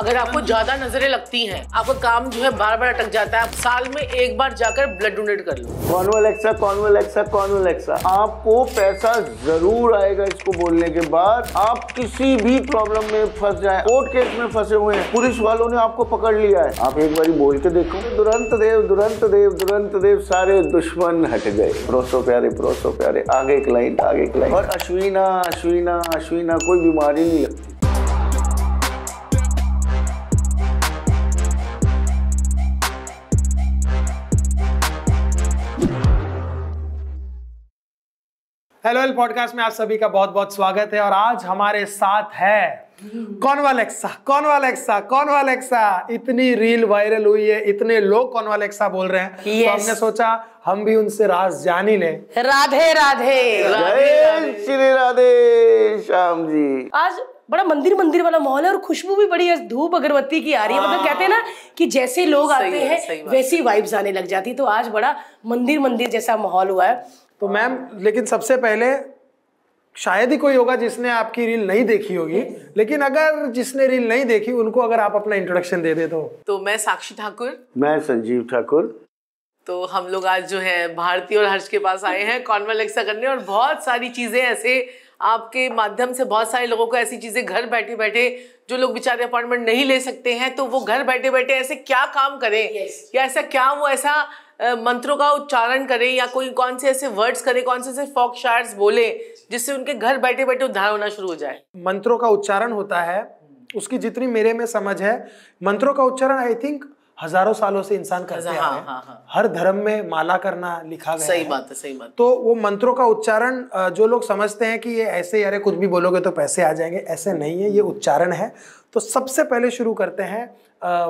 अगर आपको ज़्यादा नज़रें लगती हैं, आपका काम जो है बार बार अटक जाता है, आप साल में एक बार जाकर ब्लड डोनेट कर लो। कॉन्वलेक्सा कॉन्वलेक्सा कॉन्वलेक्सा आपको पैसा ज़रूर आएगा इसको बोलने के बाद। आप किसी भी प्रॉब्लम में फंस जाए कोर्ट केस में फंसे हुए हैं, पुलिस वालों ने आपको पकड़ लिया है। आप एक बार बोल के देखो। दुरंत देव दुरंत देव दुरंत देव, सारे दुश्मन हट गए। प्रोसो प्यारे प्रोसो प्यारे, आगे क्लाइंट आगे क्लाइंट और अश्विना अश्विना अश्विना, कोई बीमारी नहीं लगती। हेलो एल पॉडकास्ट में आप सभी का बहुत बहुत स्वागत है और आज हमारे साथ है कॉन्वालेक्सा कॉन्वालेक्सा कॉन्वालेक्सा इतनी रील वायरल हुई है इतने लोग कॉन्वालेक्सा बोल रहे हैं। तो हमने सोचा हम भी उनसे राज जान ही लें। राधे राधे। जय श्री राधे श्याम जी। आज बड़ा मंदिर मंदिर वाला माहौल है और खुशबू भी बड़ी है धूप अगरबत्ती की आ रही है। मतलब कहते हैं ना कि जैसे लोग आते हैं वैसी वाइब्स आने लग जाती तो आज बड़ा मंदिर मंदिर जैसा माहौल हुआ है। तो मैम लेकिन सबसे पहले शायद ही कोई होगा जिसने आपकी रील नहीं देखी होगी लेकिन अगर जिसने रील नहीं देखी उनको अगर आप अपना इंट्रोडक्शन दे दे तो। तो मैं साक्षी ठाकुर। मैं संजीव ठाकुर। तो हम लोग आज जो है भारती और हर्ष के पास आए हैं कॉन्वलेक्सा करने और बहुत सारी चीज़ें ऐसे आपके माध्यम से बहुत सारे लोगों को ऐसी चीज़ें घर बैठे बैठे जो लोग बेचारे अपॉइंटमेंट नहीं ले सकते हैं तो वो घर बैठे बैठे ऐसे क्या काम करें? Yes. या ऐसा क्या वो ऐसा मंत्रों का उच्चारण करें या कोई कौन से ऐसे वर्ड्स करें कौन से ऐसे फॉक शायर्स बोले जिससे उनके घर बैठे बैठे उद्धार होना शुरू हो जाए। मंत्रों का उच्चारण होता है उसकी जितनी मेरे में समझ है मंत्रों का उच्चारण आई थिंक हज़ारों सालों से इंसान करते हाँ, हैं। हाँ, हाँ। हर धर्म में माला करना लिखा गया सही है। बात है सही बात। तो वो मंत्रों का उच्चारण जो लोग समझते हैं कि ये ऐसे यारे कुछ भी बोलोगे तो पैसे आ जाएँगे ऐसे नहीं है ये उच्चारण है। तो सबसे पहले शुरू करते हैं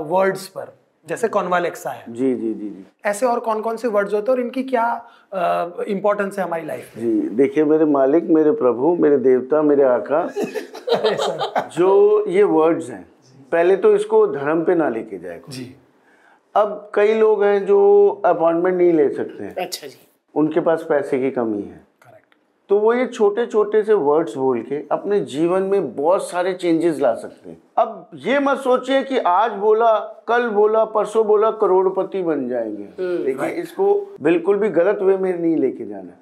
वर्ड्स पर। जैसे कॉन्वालेक्सा है। जी जी जी जी। ऐसे और कौन कौन से वर्ड्स होते हैं और इनकी क्या इम्पोर्टेंस है हमारी लाइफ में? जी देखिए मेरे मालिक मेरे प्रभु मेरे देवता मेरे आका जो ये वर्ड्स हैं पहले तो इसको धर्म पे ना लेके जाए जी। अब कई लोग हैं जो अपॉइंटमेंट नहीं ले सकते हैं। अच्छा जी। उनके पास पैसे की कमी है। तो वो ये छोटे छोटे से वर्ड्स बोल के अपने जीवन में बहुत सारे चेंजेस ला सकते हैं। अब ये मत सोचिए कि आज बोला कल बोला परसों बोला करोड़पति बन जाएँगे। देखिए इसको बिल्कुल भी गलत वे में नहीं लेके जाना।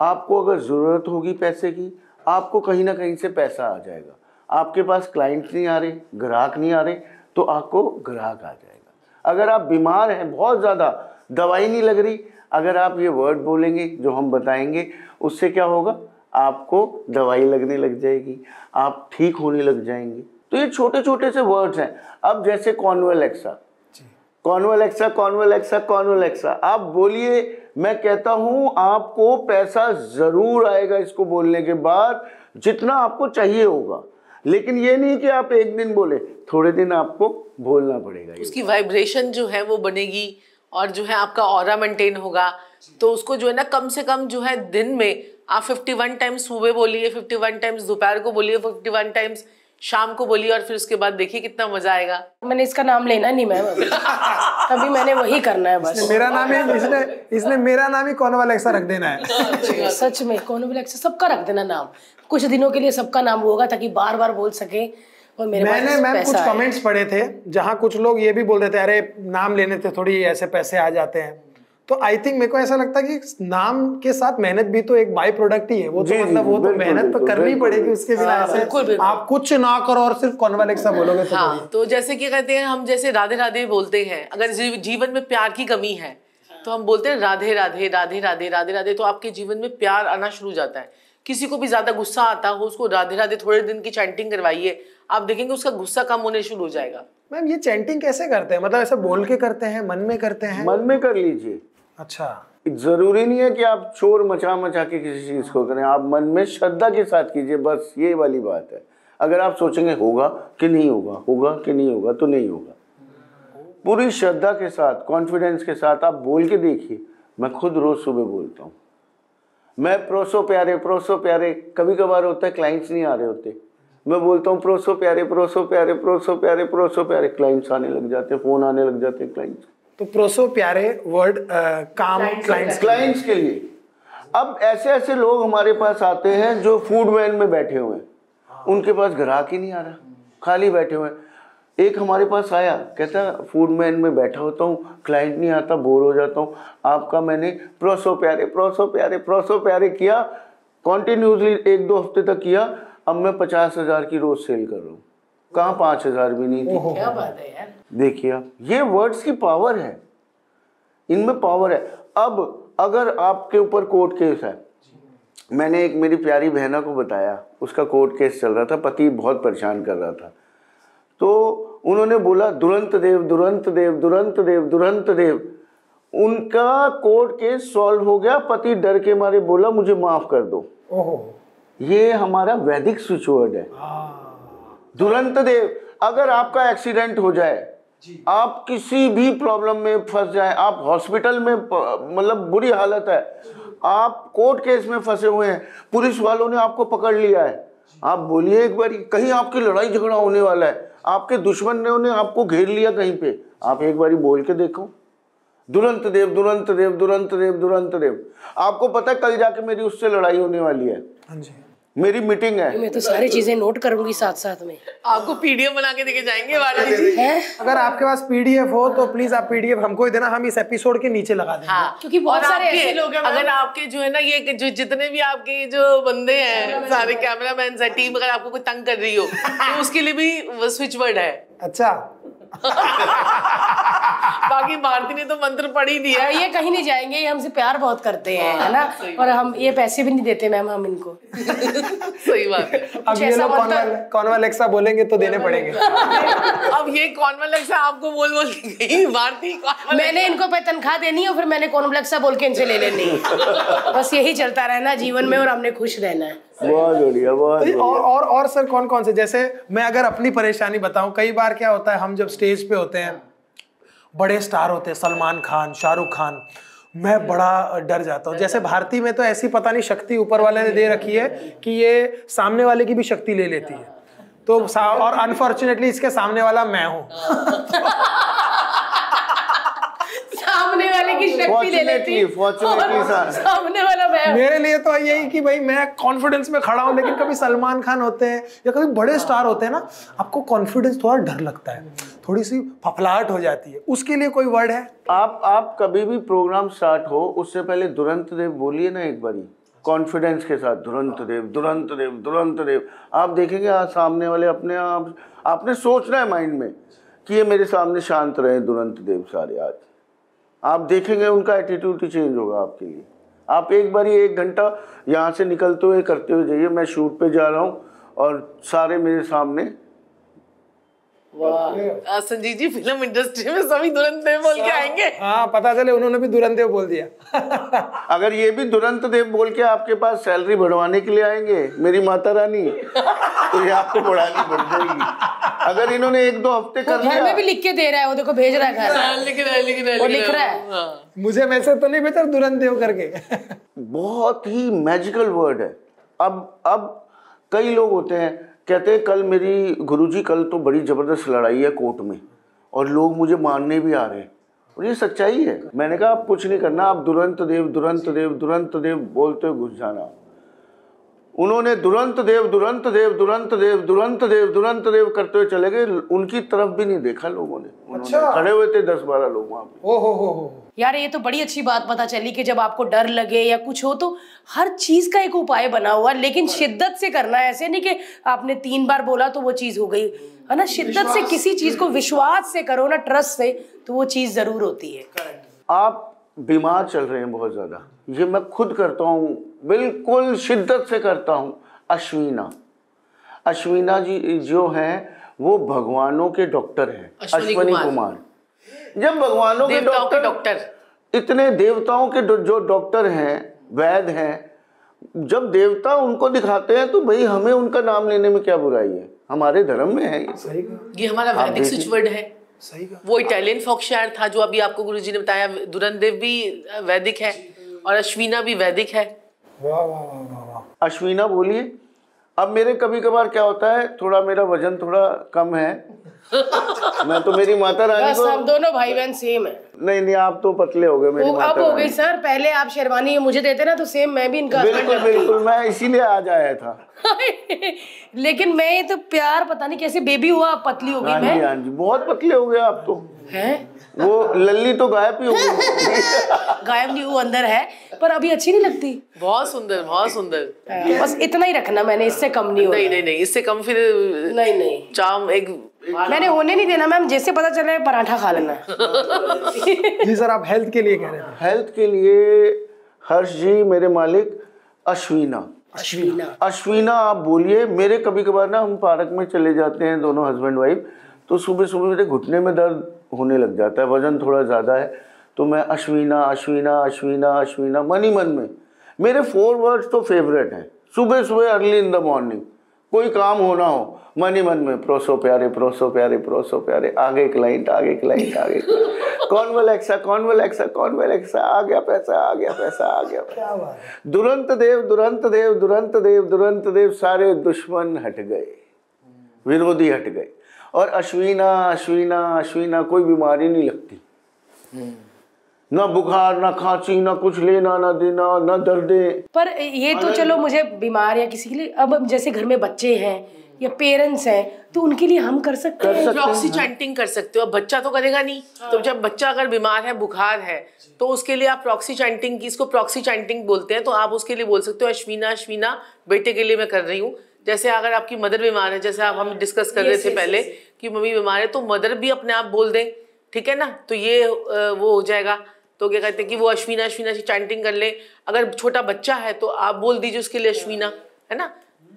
आपको अगर ज़रूरत होगी पैसे की आपको कहीं ना कहीं से पैसा आ जाएगा। आपके पास क्लाइंट नहीं आ रहे ग्राहक नहीं आ रहे तो आपको ग्राहक आ जाएगा। अगर आप बीमार हैं बहुत ज़्यादा दवाई नहीं लग रही अगर आप ये वर्ड बोलेंगे जो हम बताएँगे उससे क्या होगा? आपको दवाई लगने लग जाएगी आप ठीक होने लग जाएँगे। तो ये छोटे छोटे से वर्ड्स हैं। अब जैसे कॉन्वेलेक्सा कॉन्वेलेक्सा कॉन्वेलेक्सा कॉन्वेलेक्सा आप बोलिए मैं कहता हूँ आपको पैसा ज़रूर आएगा इसको बोलने के बाद जितना आपको चाहिए होगा। लेकिन ये नहीं कि आप एक दिन बोले थोड़े दिन आपको बोलना पड़ेगा। उसकी वाइब्रेशन जो है वो बनेगी और जो है आपका ऑरा मेंटेन होगा। तो उसको जो है ना कम से कम जो है दिन में आप 51 टाइम्स सुबह बोलिए 51 टाइम्स दोपहर को बोलिए 51 टाइम्स शाम को बोलिए और फिर उसके बाद देखिए कितना मज़ा आएगा। मैंने इसका नाम लेना नहीं मैम अभी। अभी मैंने वही करना है बस। मेरा नाम ही इसने इसने मेरा नाम ही कॉन्वालेक्सा रख देना है? सच में कौन वाला सबका रख देना नाम। कुछ दिनों के लिए सबका नाम होगा ताकि बार बार बोल सके और मेरे मैंने मैम कुछ कमेंट्स पढ़े थे जहाँ कुछ लोग ये भी बोल रहे थे अरे नाम लेने थे थोड़ी ऐसे पैसे आ जाते हैं। तो आई थिंक मेरे को ऐसा लगता है कि नाम के साथ मेहनत भी तो एक बाई प्रोडक्ट ही है। वो तो मतलब वो तो मेहनत तो करनी पड़ेगी उसके बिना। हाँ, ऐसे बिल्कुल, बिल्कुल। आप कुछ ना करो और सिर्फ़ कॉन्वालेक्सा बोलोगे तो हाँ तो जैसे कि कहते हैं हम जैसे राधे राधे बोलते हैं अगर जीवन में प्यार की कमी है तो हम बोलते हैं राधे राधे राधे राधे राधे राधे तो आपके जीवन में प्यार आना शुरू हो जाता है। किसी को भी ज़्यादा गुस्सा आता हो उसको राधे राधे थोड़े दिन की चैंटिंग करवाइए आप देखेंगे उसका गुस्सा कम होने शुरू हो जाएगा। मैम ये चैंटिंग कैसे करते हैं? मतलब ऐसे बोल के करते हैं मन में करते हैं? मन में कर लीजिए। अच्छा। ज़रूरी नहीं है कि आप चोर मचा मचा के किसी चीज़ को करें। आप मन में श्रद्धा के साथ कीजिए, बस ये वाली बात है। अगर आप सोचेंगे, होगा कि नहीं होगा होगा कि नहीं होगा तो नहीं होगा। पूरी श्रद्धा के साथ कॉन्फिडेंस के साथ आप बोल के देखिए। मैं खुद रोज सुबह बोलता हूँ। मैं प्रोसो प्यारे प्रोसो प्यारे कभी कभार होता है क्लाइंट्स नहीं आ रहे होते। मैं बोलता हूँ, प्रोसो प्यारे प्रोसो प्यारे प्रोसो प्यारे प्रोसो प्यारे क्लाइंट्स आने लग जाते हैं फ़ोन आने लग जाते हैं क्लाइंट्स तो प्रोसो प्यारे वर्ड काम क्लाइंट्स क्लाइंट्स के लिए। अब ऐसे ऐसे लोग हमारे पास आते हैं जो फ़ूड वैन में बैठे हुए हैं। उनके पास ग्राहक ही नहीं आ रहा। खाली बैठे हुए हैं। एक हमारे पास आया कहता फ़ूड मैन में बैठा होता हूँ क्लाइंट नहीं आता बोर हो जाता हूँ। आपका मैंने प्रोसो प्यारे प्रोसो प्यारे प्रोसो प्यारे किया कॉन्टिन्यूसली एक दो हफ़्ते तक किया अब मैं पचास हज़ार की रोज सेल कर रहा हूँ। कहाँ पाँच हज़ार भी नहीं थी? क्या बात है यार। देखिए आप ये वर्ड्स की पावर है। इनमें पावर है। अब अगर आपके ऊपर कोर्ट केस है मैंने एक मेरी प्यारी बहना को बताया उसका कोर्ट केस चल रहा था पति बहुत परेशान कर रहा था। तो उन्होंने बोला दुरंत देव दुरंत देव दुरंत देव दुरंत देव। उनका कोर्ट केस सॉल्व हो गया पति डर के मारे बोला मुझे माफ़ कर दो। ओहो। ये हमारा वैदिक स्विच वर्ड है। दुरंत देव अगर आपका एक्सीडेंट हो जाए आप किसी भी प्रॉब्लम में फंस जाए आप हॉस्पिटल में मतलब बुरी हालत है आप कोर्ट केस में फंसे हुए हैं पुलिस वालों ने आपको पकड़ लिया है। आप बोलिए एक बार कहीं आपकी लड़ाई झगड़ा होने वाला है आपके दुश्मन ने उन्हें आपको घेर लिया कहीं पे आप एक बारी बोल के देखो। दुरंत देव दुरंत देव दुरंत देव दुरंत देव। आपको पता है कल जाके मेरी उससे लड़ाई होने वाली है। हाँ जी। मेरी मीटिंग है। मैं तो सारी चीज़ें नोट करूँगी साथ साथ में। आपको पीडीएफ बना के देके जाएँगे भारती जी है? अगर आपके पास पीडीएफ हो तो प्लीज़ आप पीडीएफ हमको ही देना हम इस एपिसोड के नीचे लगा देंगे। हाँ क्योंकि बहुत सारे ऐसे लोग हैं अगर आपके जो है ना ये जो जितने भी आपके जो बंदे हैं सारे कैमरा मैन टीम अगर आपको कोई तंग कर रही हो तो उसके लिए भी स्विच वर्ड है। अच्छा। बाकी भारती ने तो मंत्र पढ़ ही दिया है ये कहीं नहीं जाएँगे ये हमसे प्यार बहुत करते हैं है ना? और हम ये पैसे भी नहीं देते मैम हम इनको। सही बात है। अब ये लोग है। कॉन्वा कॉन्वालेक्सा बोलेंगे तो देने पड़ेंगे। अब ये कॉन्वलेक्स आपको बोल बोल भारती मैंने इनको पे तनख्वाह देनी है और फिर मैंने कॉन्फ्लेक्सा बोल के इनसे ले लेनी बस यही चलता रहना जीवन में और हमने खुश रहना है। बहुत बढ़िया बहुत तो और और और सर कौन कौन से? जैसे मैं अगर अपनी परेशानी बताऊँ कई बार क्या होता है हम जब स्टेज पे होते हैं बड़े स्टार होते हैं सलमान खान शाहरुख खान मैं बड़ा डर जाता हूँ। जैसे भारती में तो ऐसी पता नहीं शक्ति ऊपर वाले ने दे रखी है कि ये सामने वाले की भी शक्ति ले लेती है। तो और अनफॉर्चुनेटली इसके सामने वाला मैं हूँ। की शक्ति ले लेती। है. सामने वाला मैं मेरे लिए तो यही कि भाई मैं कॉन्फिडेंस में खड़ा हूँ लेकिन कभी सलमान खान होते हैं या कभी बड़े स्टार होते हैं ना आपको कॉन्फिडेंस थोड़ा डर लगता है। थोड़ी सी फफलाहट हो जाती है। उसके लिए कोई वर्ड है? आप आप कभी भी प्रोग्राम स्टार्ट हो उससे पहले दुरंत देव बोलिए ना एक बारी। कॉन्फिडेंस के साथ दुरंत देव दुरंत देव दुरंत देव। आप देखेंगे आज सामने वाले अपने आप आपने सोचना है माइंड में कि ये मेरे सामने शांत रहे दुरंत देव सारे आज। आप देखेंगे उनका एटीट्यूड ही चेंज होगा आपके लिए। आप एक बार ही एक घंटा यहाँ से निकलते हुए करते हुए जाइए, मैं शूट पे जा रहा हूँ और सारे मेरे सामने संजीव जी फ़िल्म इंडस्ट्री में सभी तुरंत में बोल के आएँगे। हाँ पता चले उन्होंने भी दुरंदेव बोल दिया। अगर ये भी दुरंत देव बोल के आपके पास सैलरी बढ़वाने के लिए आएँगे मेरी माता रानी तो ये आपको बढ़ानी पड़ जाएगी। अगर इन्होंने एक दो हफ़्ते कर घर में भी लिख के दे रहा है वो देखो भेज रहा है घर। हाँ, लिख रहा है लिख रहा है लिख लिख रहा है। है। मुझे मैसेज तो नहीं भेजा दुरंदेव करके। बहुत ही मैजिकल वर्ड है। अब अब कई लोग होते हैं कहते हैं, कल मेरी गुरुजी, कल तो बड़ी ज़बरदस्त लड़ाई है कोर्ट में और लोग मुझे मानने भी आ रहे हैं। और ये सच्चाई है। मैंने कहा, आप कुछ नहीं करना, आप दुरंत देव दुरंत देव दुरंत देव बोलते हुए घुस जाना। उन्होंने दुरंत देव दुरंत देव दुरंत देव दुरंत देव दुरंत देव करते हुए चले गए। उनकी तरफ़ भी नहीं देखा लोगों ने। अच्छा। खड़े हुए थे दस बारह लोग वहाँ पे। ओ हो हो हो। यार ये तो बड़ी अच्छी बात पता चली कि जब आपको डर लगे या कुछ हो तो हर चीज़ का एक उपाय बना हुआ है, लेकिन शिद्दत से करना है। ऐसे नहीं कि आपने तीन बार बोला तो वो चीज़ हो गई। है ना? शिद्दत से किसी चीज़ को विश्वास से करो ना ट्रस्ट से तो वो चीज़ ज़रूर होती है। आप बीमार चल रहे हैं बहुत ज़्यादा। ये मैं खुद करता हूँ बिल्कुल शिद्दत से करता हूँ अश्विना। अश्विना जी जो हैं वो भगवानों के डॉक्टर हैं अश्विनी कुमार। जब भगवानों के डॉक्टर डॉक्टर। इतने देवताओं के जो डॉक्टर हैं वैद हैं जब देवता उनको दिखाते हैं तो भाई हमें उनका नाम लेने में क्या बुराई है? हमारे धर्म में है ये। सही ये हमारा वैदिक। स्विच वर्ड है। सही वो इटालियन फोक शायर था जो अभी आपको गुरुजी ने बताया दुरंदेव भी वैदिक है। और अश्विना भी वैदिक है। वाह वाह वाह वाह वाह। अश्विना बोलिए। अब मेरे कभी कभार क्या होता है थोड़ा मेरा वज़न थोड़ा कम है। मैं तो मेरी माता रानी को हम दोनों भाई बहन सेम है। नहीं नहीं आप तो पतले हो गए मेरी वो अब हो गई सर पहले आप शेरवानी मुझे देते ना तो सेम मैं भी इनका बिल्कुल बिल्कुल मैं इसीलिए आज आया था। लेकिन मैं ये तो प्यार पता नहीं कैसे बेबी हुआ पतली हो गई हाँ मैं। हाँ बहुत पतले हो गए आप तो। हैं? वो लल्ली तो गायब ही हो गायब नहीं वो अंदर है पर अभी अच्छी नहीं लगती। बहुत सुंदर बहुत सुंदर। हाँ, बस इतना ही रखना मैंने इससे कम नहीं नहीं होना। नहीं नहीं इससे कम फिर नहीं नहीं। चाम एक मैंने होने नहीं देना मैम जैसे पता चले पराठा खा लेना। जी सर आप हेल्थ के लिए कह रहे थे हेल्थ के लिए हर्ष जी मेरे मालिक अश्विना। अश्विना। अश्विना आप बोलिए मेरे कभी कभार ना हम पार्क में चले जाते हैं दोनों हस्बैंड वाइफ तो सुबह सुबह मेरे घुटने में दर्द होने लग जाता है वज़न थोड़ा ज़्यादा है तो मैं अश्विना अश्विना अश्विना अश्विना मन ही मन में। मेरे फोर वर्ड्स तो फेवरेट हैं। सुबह सुबह अर्ली इन द मॉर्निंग कोई काम होना हो मन ही मन में प्रोसो प्यारे प्रोसो प्यारे प्रोसो प्यारे आगे क्लाइंट आगे क्लाइंट आगे कौन वलेक्सा कौन वलेक्सा कौन वलेक्सा आ गया पैसा आ गया पैसा आ गया पैसा। क्या बात दुरंत देव दुरंत देव दुरंत देव दुरंत देव सारे दुश्मन हट गए विरोधी हट गए। और अश्विना अश्विना अश्विना कोई बीमारी नहीं लगती। ना बुखार ना खांसी ना कुछ लेना ना देना ना दर्दे। पर ये तो चलो मुझे बीमार या किसी के लिए अब जैसे घर में बच्चे हैं या पेरेंट्स हैं तो उनके लिए हम कर सकते हैं। प्रॉक्सी चैंटिंग कर सकते हो। अब बच्चा तो करेगा नहीं। हाँ। तो जब बच्चा अगर बीमार है बुखार है तो उसके लिए आप प्रॉक्सी चैंटिंग की इसको प्रॉक्सी चैंटिंग बोलते हैं तो आप उसके लिए बोल सकते हो अश्विना अश्विना बेटे के लिए मैं कर रही हूँ। जैसे अगर आपकी मदर बीमार है जैसे आप हम डिस्कस कर रहे थे पहले कि मम्मी बीमार है तो मदर भी अपने आप बोल दें ठीक है ना? तो ये वो हो जाएगा। तो क्या कहते हैं कि वो अश्विना अश्विना से चैंटिंग कर ले। अगर छोटा बच्चा है तो आप बोल दीजिए उसके लिए अश्विना है ना?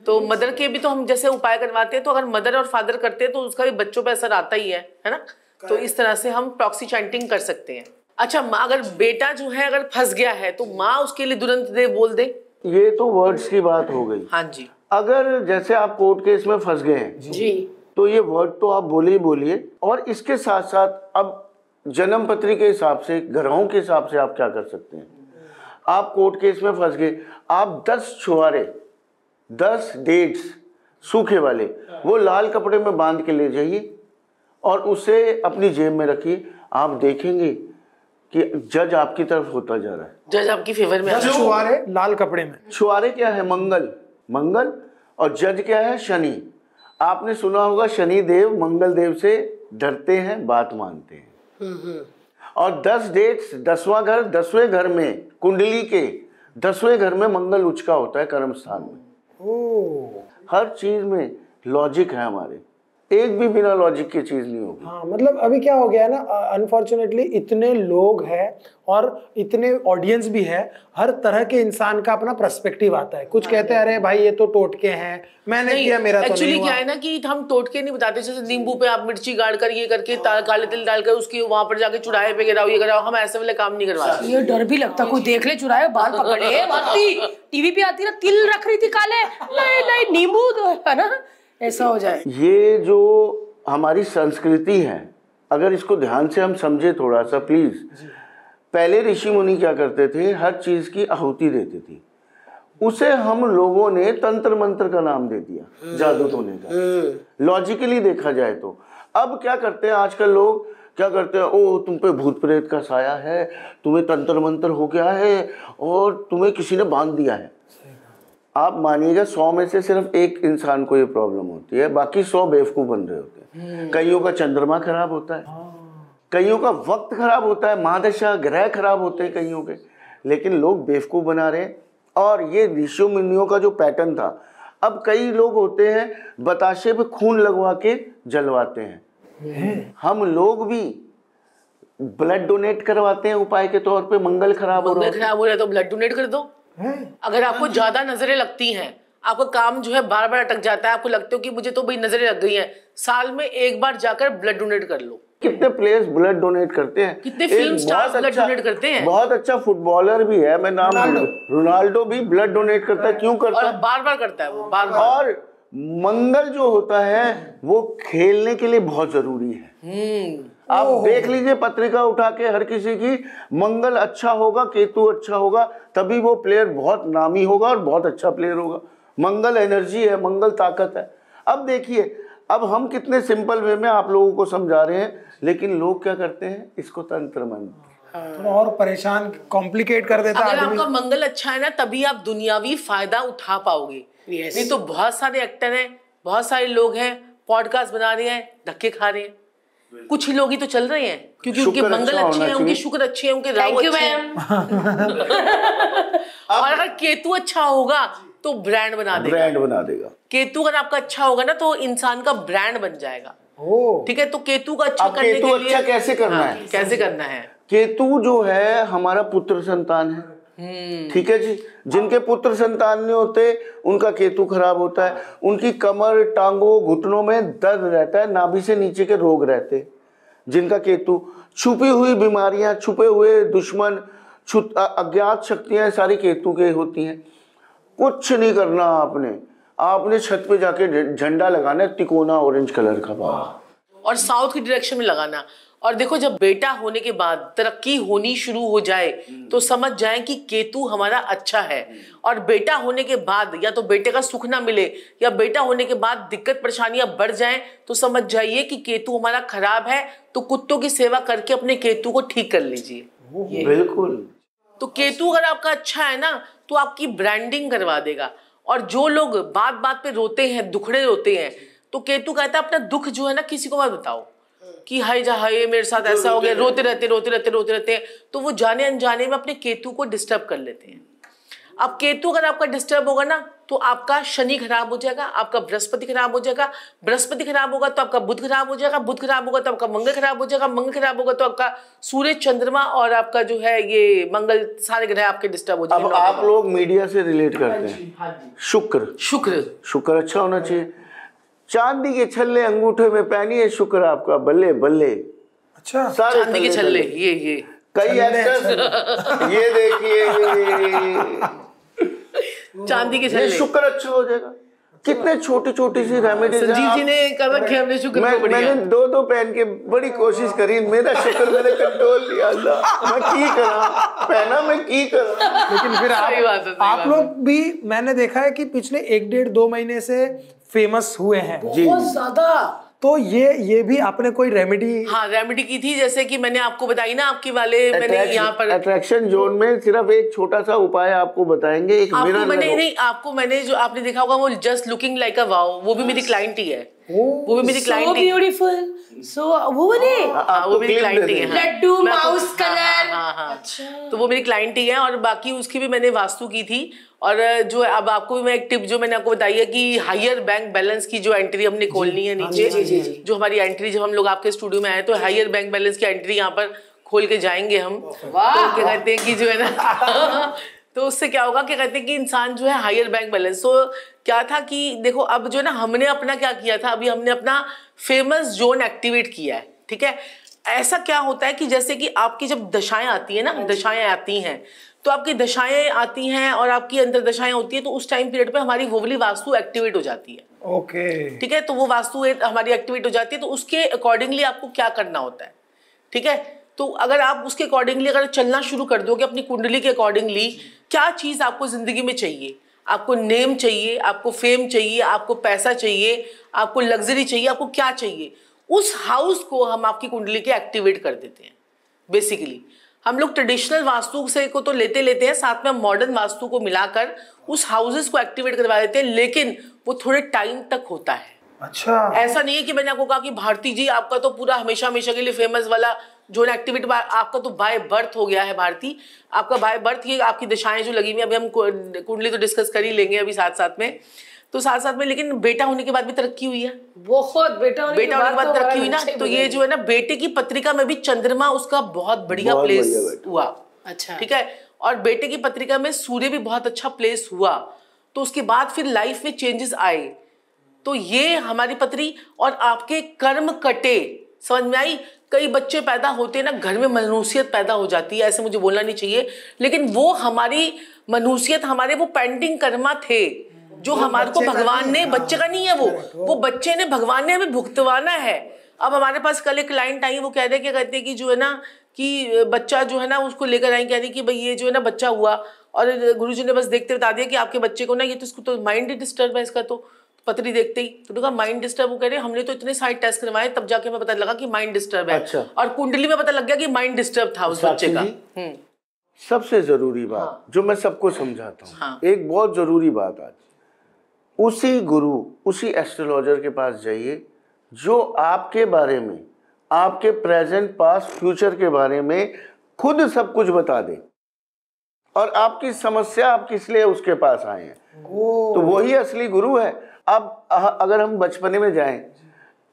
तो मदर के भी तो हम जैसे उपाय करवाते हैं तो अगर मदर और फादर करते हैं तो उसका भी बच्चों पे असर आता ही है है ना? तो इस तरह से हम प्रॉक्सी चैंटिंग कर सकते हैं। अच्छा माँ अगर बेटा जो है अगर फंस गया है तो माँ उसके लिए तुरंत दे बोल दे। ये तो वर्ड्स की बात हो गई। हाँ जी। अगर जैसे आप कोर्ट केस में फंस गए हैं जी। तो ये वर्ड तो आप बोले ही बोलिए और इसके साथ साथ अब जन्म पत्री के हिसाब से ग्रहों के हिसाब से आप क्या कर सकते हैं? आप कोर्ट केस में फंस गए आप दस छुहारे दस डेट्स सूखे वाले वो लाल कपड़े में बाँध के ले जाइए और उसे अपनी जेब में रखिए। आप देखेंगे कि जज आपकी तरफ़ होता जा रहा है। जज आपकी फेवर में। छुआरे लाल कपड़े में। छुआरे क्या है? मंगल। मंगल और जज क्या है? शनि। आपने सुना होगा शनि देव मंगल देव से डरते हैं बात मानते हैं। और दस डेट्स दसवां घर दसवें घर में कुंडली के दसवें घर में मंगल उचका होता है कर्म स्थान में हर चीज़ में लॉजिक है हमारे। एक भी बिना लॉजिक की चीज़ नहीं होगी। हाँ मतलब अभी क्या हो गया है ना अनफॉर्चुनेटली इतने लोग हैं और इतने ऑडियंस भी है हर तरह के इंसान का अपना पर्सपेक्टिव आता है। कुछ कहते हैं अरे भाई ये तो टोटके हैं मैंने किया मेरा तो एक्चुअली नहीं क्या है ना कि हम टोटके नहीं बताते जैसे नींबू पे आप मिर्ची गाड़ कर ये करके ता- काले तिल डालकर उसकी वहाँ पर जाके चुराहे पे गिराओ ये गिराओ हम ऐसे वाले काम नहीं करवाते ये डर भी लगता कोई देख ले चुराए बाल पकड़े टीवी पे आती ना तिल रख रही थी काले। नहीं नहीं नींबू तो है ना। ऐसा हो जाए। ये जो हमारी संस्कृति है अगर इसको ध्यान से हम समझे थोड़ा सा प्लीज़ पहले ऋषि मुनि क्या करते थे? हर चीज़ की आहुति देते थे। उसे हम लोगों ने तंत्र मंत्र का नाम दे दिया जादू टोने का। लॉजिकली देखा जाए तो। अब क्या करते हैं आजकल लोग? क्या करते हैं? ओ तुम पे भूत प्रेत का साया है तुम्हें तंत्र मंत्र हो गया है और तुम्हें किसी ने बाँध दिया है। आप मानिएगा सौ में से सिर्फ़ एक इंसान को ये प्रॉब्लम होती है बाकी सौ बेवकूफ़ बन रहे होते हैं। कईयों का चंद्रमा खराब होता है कईयों का वक्त खराब होता है महादशा ग्रह खराब होते हैं कईयों के लेकिन लोग बेवकूफ़ बना रहे हैं। और ये ऋषि मुनियों का जो पैटर्न था अब कई लोग होते हैं बताशे पे खून लगवा के जलवाते हैं। हम लोग भी ब्लड डोनेट करवाते हैं उपाय के तौर पे मंगल खराब हो रहा है। खराब हो रहा है तो ब्लड डोनेट कर दो। है? अगर आपको ज़्यादा नज़रें लगती हैं आपका काम जो है बार बार अटक जाता है आपको लगते हो कि मुझे तो भाई नज़रें लग गई हैं साल में एक बार जाकर ब्लड डोनेट कर लो। कितने प्लेयर्स ब्लड डोनेट करते हैं? कितने फ़िल्म स्टार्स blood अच्छा- donate करते हैं? बहुत अच्छा फुटबॉलर भी है मैं नाम रोनाल्डो। रोनाल्डो भी ब्लड डोनेट करता है क्यों करता है? बार बार करता है वो बार बार और मंगल जो होता है वो खेलने के लिए बहुत ज़रूरी है। हम्म। आप देख लीजिए पत्रिका उठा के हर किसी की मंगल अच्छा होगा केतु अच्छा होगा तभी वो प्लेयर बहुत नामी होगा और बहुत अच्छा प्लेयर होगा। मंगल एनर्जी है मंगल ताकत है। अब देखिए अब हम कितने सिंपल वे में आप लोगों को समझा रहे हैं लेकिन लोग क्या करते हैं? इसको तंत्र मंत्र। थोड़ा और परेशान कॉम्प्लिकेट कर देता अगर आपका मंगल अच्छा है ना तभी आप दुनियावी फ़ायदा उठा पाओगे। Yes. नहीं तो बहुत सारे एक्टर हैं बहुत सारे लोग हैं पॉडकास्ट बना रहे हैं धक्के खा रहे हैं। कुछ ही लोग ही तो चल रहे हैं क्योंकि उनके मंगल अच्छा अच्छे हैं उनके शुक्र अच्छे हैं उनके राहु थैंक यू अच्छे हैं। मैम और अगर केतु अच्छा होगा तो ब्रांड बना देगा। ब्रांड बना देगा। केतु अगर आपका अच्छा होगा ना तो इंसान का ब्रांड बन जाएगा। ओ। ठीक है तो केतु का अच्छा करने केतु के लिए अच्छा कैसे करना हाँ, है? कैसे करना है? केतु जो है हमारा पुत्र संतान है। ठीक है जी? जिनके पुत्र संतान नहीं होते उनका केतु खराब होता है। उनकी कमर टांगों घुटनों में दर्द रहता है नाभि से नीचे के रोग रहते। जिनका केतु छुपी हुई बीमारियाँ छुपे हुए दुश्मन अज्ञात शक्तियाँ सारी केतु के होती हैं। कुछ नहीं करना आपने। आपने छत पे जाके झंडा लगाना है तिकोना ऑरेंज कलर का। और साउथ की डायरेक्शन में लगाना। और देखो जब बेटा होने के बाद तरक्की होनी शुरू हो जाए तो समझ जाए कि केतु हमारा अच्छा है। और बेटा होने के बाद या तो बेटे का सुख ना मिले या बेटा होने के बाद दिक्कत परेशानियाँ बढ़ जाएँ तो समझ जाइए कि केतु हमारा खराब है तो कुत्तों की सेवा करके अपने केतु को ठीक कर लीजिए। बिल्कुल। तो केतु अगर आपका अच्छा है ना तो आपकी ब्रांडिंग करवा देगा। और जो लोग बात बात पे रोते हैं दुखड़े रोते हैं तो केतु कहता है अपना दुख जो है ना किसी को मत बताओ। कि हाय जा हाय मेरे साथ ऐसा हो गया रोते रहते रोते रहते रोते रहते हैं। तो वो जाने अनजाने में अपने केतु को डिस्टर्ब कर लेते हैं। अब केतु अगर आपका डिस्टर्ब होगा ना तो आपका शनि खराब हो जाएगा आपका बृहस्पति खराब हो जाएगा। बृहस्पति खराब होगा तो आपका बुध खराब हो जाएगा बुध खराब होगा तो आपका मंगल खराब हो जाएगा मंगल खराब होगा तो आपका सूर्य चंद्रमा और आपका जो है ये मंगल सारे ग्रह आपके डिस्टर्ब हो अब जाएँगे आप लोग मीडिया से रिलेट करते हैं। शुक्र। शुक्र। शुक्र अच्छा होना चाहिए। चांदी के छल्ले अंगूठे में पहनिए शुक्र आपका बल्ले बल्ले। अच्छा। चांदी के छल्ले ये ये। कई एक्टर्स ये देखिए। चांदी के छल्ले। शुक्र अच्छा हो जाएगा। कितने छोटी छोटी सी रेमेडीज संजीव जी ने कर रखे हमने शुक्र मैं को मैंने दो दो पहन के बड़ी कोशिश करी मेरा शुक्र मैंने कंट्रोल लिया अल्लाह। मैं की करा? पहना मैं की करा? लेकिन फिर आप आप लोग भी मैंने देखा है कि पिछले एक डेढ़ दो महीने से फ़ेमस हुए हैं। बहुत ज़्यादा। तो ये ये भी आपने कोई रेमेडी हाँ रेमेडी की थी जैसे कि मैंने आपको बताई ना आपकी वाले मैंने यहाँ पर अट्रैक्शन जोन में सिर्फ़ एक छोटा सा उपाय आपको बताएँगे एक आपको मैंने नहीं आपको मैंने जो आपने देखा होगा वो just looking like a wow वो भी मेरी क्लाइंट ही है। वो भी मेरी सो क्लाइंट ही। ब्यूटीफुल सो वो बने? हाँ वो मेरी क्लाइंट ही है। हाँ। लड्डू माउस हाँ, कलर हाँ, हाँ, हाँ। अच्छा। तो वो मेरी क्लाइंट ही है और बाकी उसकी भी मैंने वास्तु की थी। और जो अब आपको भी मैं एक टिप जो मैंने आपको बताई है कि हायर बैंक बैलेंस की जो एंट्री हमने खोलनी है नीचे जो हमारी एंट्री जब हम लोग आपके स्टूडियो में आए तो हायर बैंक बैलेंस की एंट्री यहाँ पर खोल के जाएँगे हम। तो क्या कहते हैं कि जो है ना तो उससे क्या होगा क्या कहते हैं कि इंसान जो है हायर बैंक बैलेंस तो क्या था कि देखो अब जो है ना हमने अपना क्या किया था? अभी हमने अपना फ़ेमस जोन एक्टिवेट किया है ठीक है? ऐसा क्या होता है कि जैसे कि आपकी जब दशाएँ आती है ना दशाएँ आती हैं तो आपकी दशाएँ आती हैं और आपकी अंतर दशाएँ होती है तो उस टाइम पीरियड पे हमारी वो वाली वास्तु एक्टिवेट हो जाती है। ओके। ठीक है? तो वो वास्तु हमारी एक्टिवेट हो जाती है तो उसके अकॉर्डिंगली आपको क्या करना होता है? ठीक है? तो अगर आप उसके अकॉर्डिंगली अगर चलना शुरू कर दोगे अपनी कुंडली के अकॉर्डिंगली क्या चीज़ आपको ज़िंदगी में चाहिए? आपको नेम चाहिए आपको फेम चाहिए आपको पैसा चाहिए आपको लग्जरी चाहिए आपको क्या चाहिए? उस हाउस को हम आपकी कुंडली के एक्टिवेट कर देते हैं बेसिकली हम लोग ट्रेडिशनल वास्तु से को तो लेते लेते हैं साथ में मॉडर्न वास्तु को मिलाकर उस हाउसेस को एक्टिवेट करवा देते हैं लेकिन वो थोड़े टाइम तक होता है। अच्छा। ऐसा नहीं है कि मैंने आपको कहा कि भारती जी आपका तो पूरा हमेशा हमेशा के लिए फ़ेमस वाला जो है एक्टिविटी आपका तो बाय बर्थ हो गया है भारती। आपका बाय बर्थ ये आपकी दिशाएँ जो लगी हुई अभी हम कुंडली तो डिस्कस कर ही लेंगे अभी साथ साथ में। तो साथ साथ में लेकिन बेटा होने के बाद भी तरक्की हुई है। बहुत बेटा होने बेटा होने के बाद तो तरक्की हुई ना तो ये जो है ना बेटे की पत्रिका में भी चंद्रमा उसका बहुत बढ़िया प्लेस हुआ। अच्छा। ठीक है? और बेटे की पत्रिका में सूर्य भी बहुत अच्छा प्लेस हुआ। तो उसके बाद फिर लाइफ में चेंजेस आए। तो ये हमारी पत्री और आपके कर्म कटे। समझ में आई? कई बच्चे पैदा होते हैं ना घर में मनूसियत पैदा हो जाती है ऐसे मुझे बोलना नहीं चाहिए। लेकिन वो हमारी मनूसियत हमारे वो पेंडिंग कर्मा थे जो हमारे को भगवान ने बच्चे का नहीं है वो। वो बच्चे ने भगवान ने हमें भुगतवाना है। अब हमारे पास कल एक क्लाइंट आई वो कह रहे क्या कहते हैं कि जो है ना कि बच्चा जो है ना उसको लेकर आई कह रही कि भाई ये जो है ना बच्चा हुआ। और गुरुजी ने बस देखते बता दिया कि आपके बच्चे को ना ये तो इसको तो माइंड ही डिस्टर्ब है इसका तो। पतरी देखते ही। तो कहा माइंड डिस्टर्ब वो कह रहे हमने तो इतने सारे टेस्ट करवाए तब जाके हमें पता लगा कि माइंड डिस्टर्ब है। अच्छा। और कुंडली में पता लग गया कि माइंड डिस्टर्ब था उस बच्चे का। हम्म। सबसे ज़रूरी बात हाँ। जो मैं सबको समझाता हूँ हाँ। एक बहुत ज़रूरी बात आज। उसी गुरु उसी एस्ट्रोलॉजर के पास जाइए जो आपके बारे में आपके प्रेजेंट पास्ट फ्यूचर के बारे में खुद सब कुछ बता दे। और आपकी समस्या आप किस लिए उसके पास आए हैं? तो वही असली गुरु है। अब अगर हम बचपने में जाएँ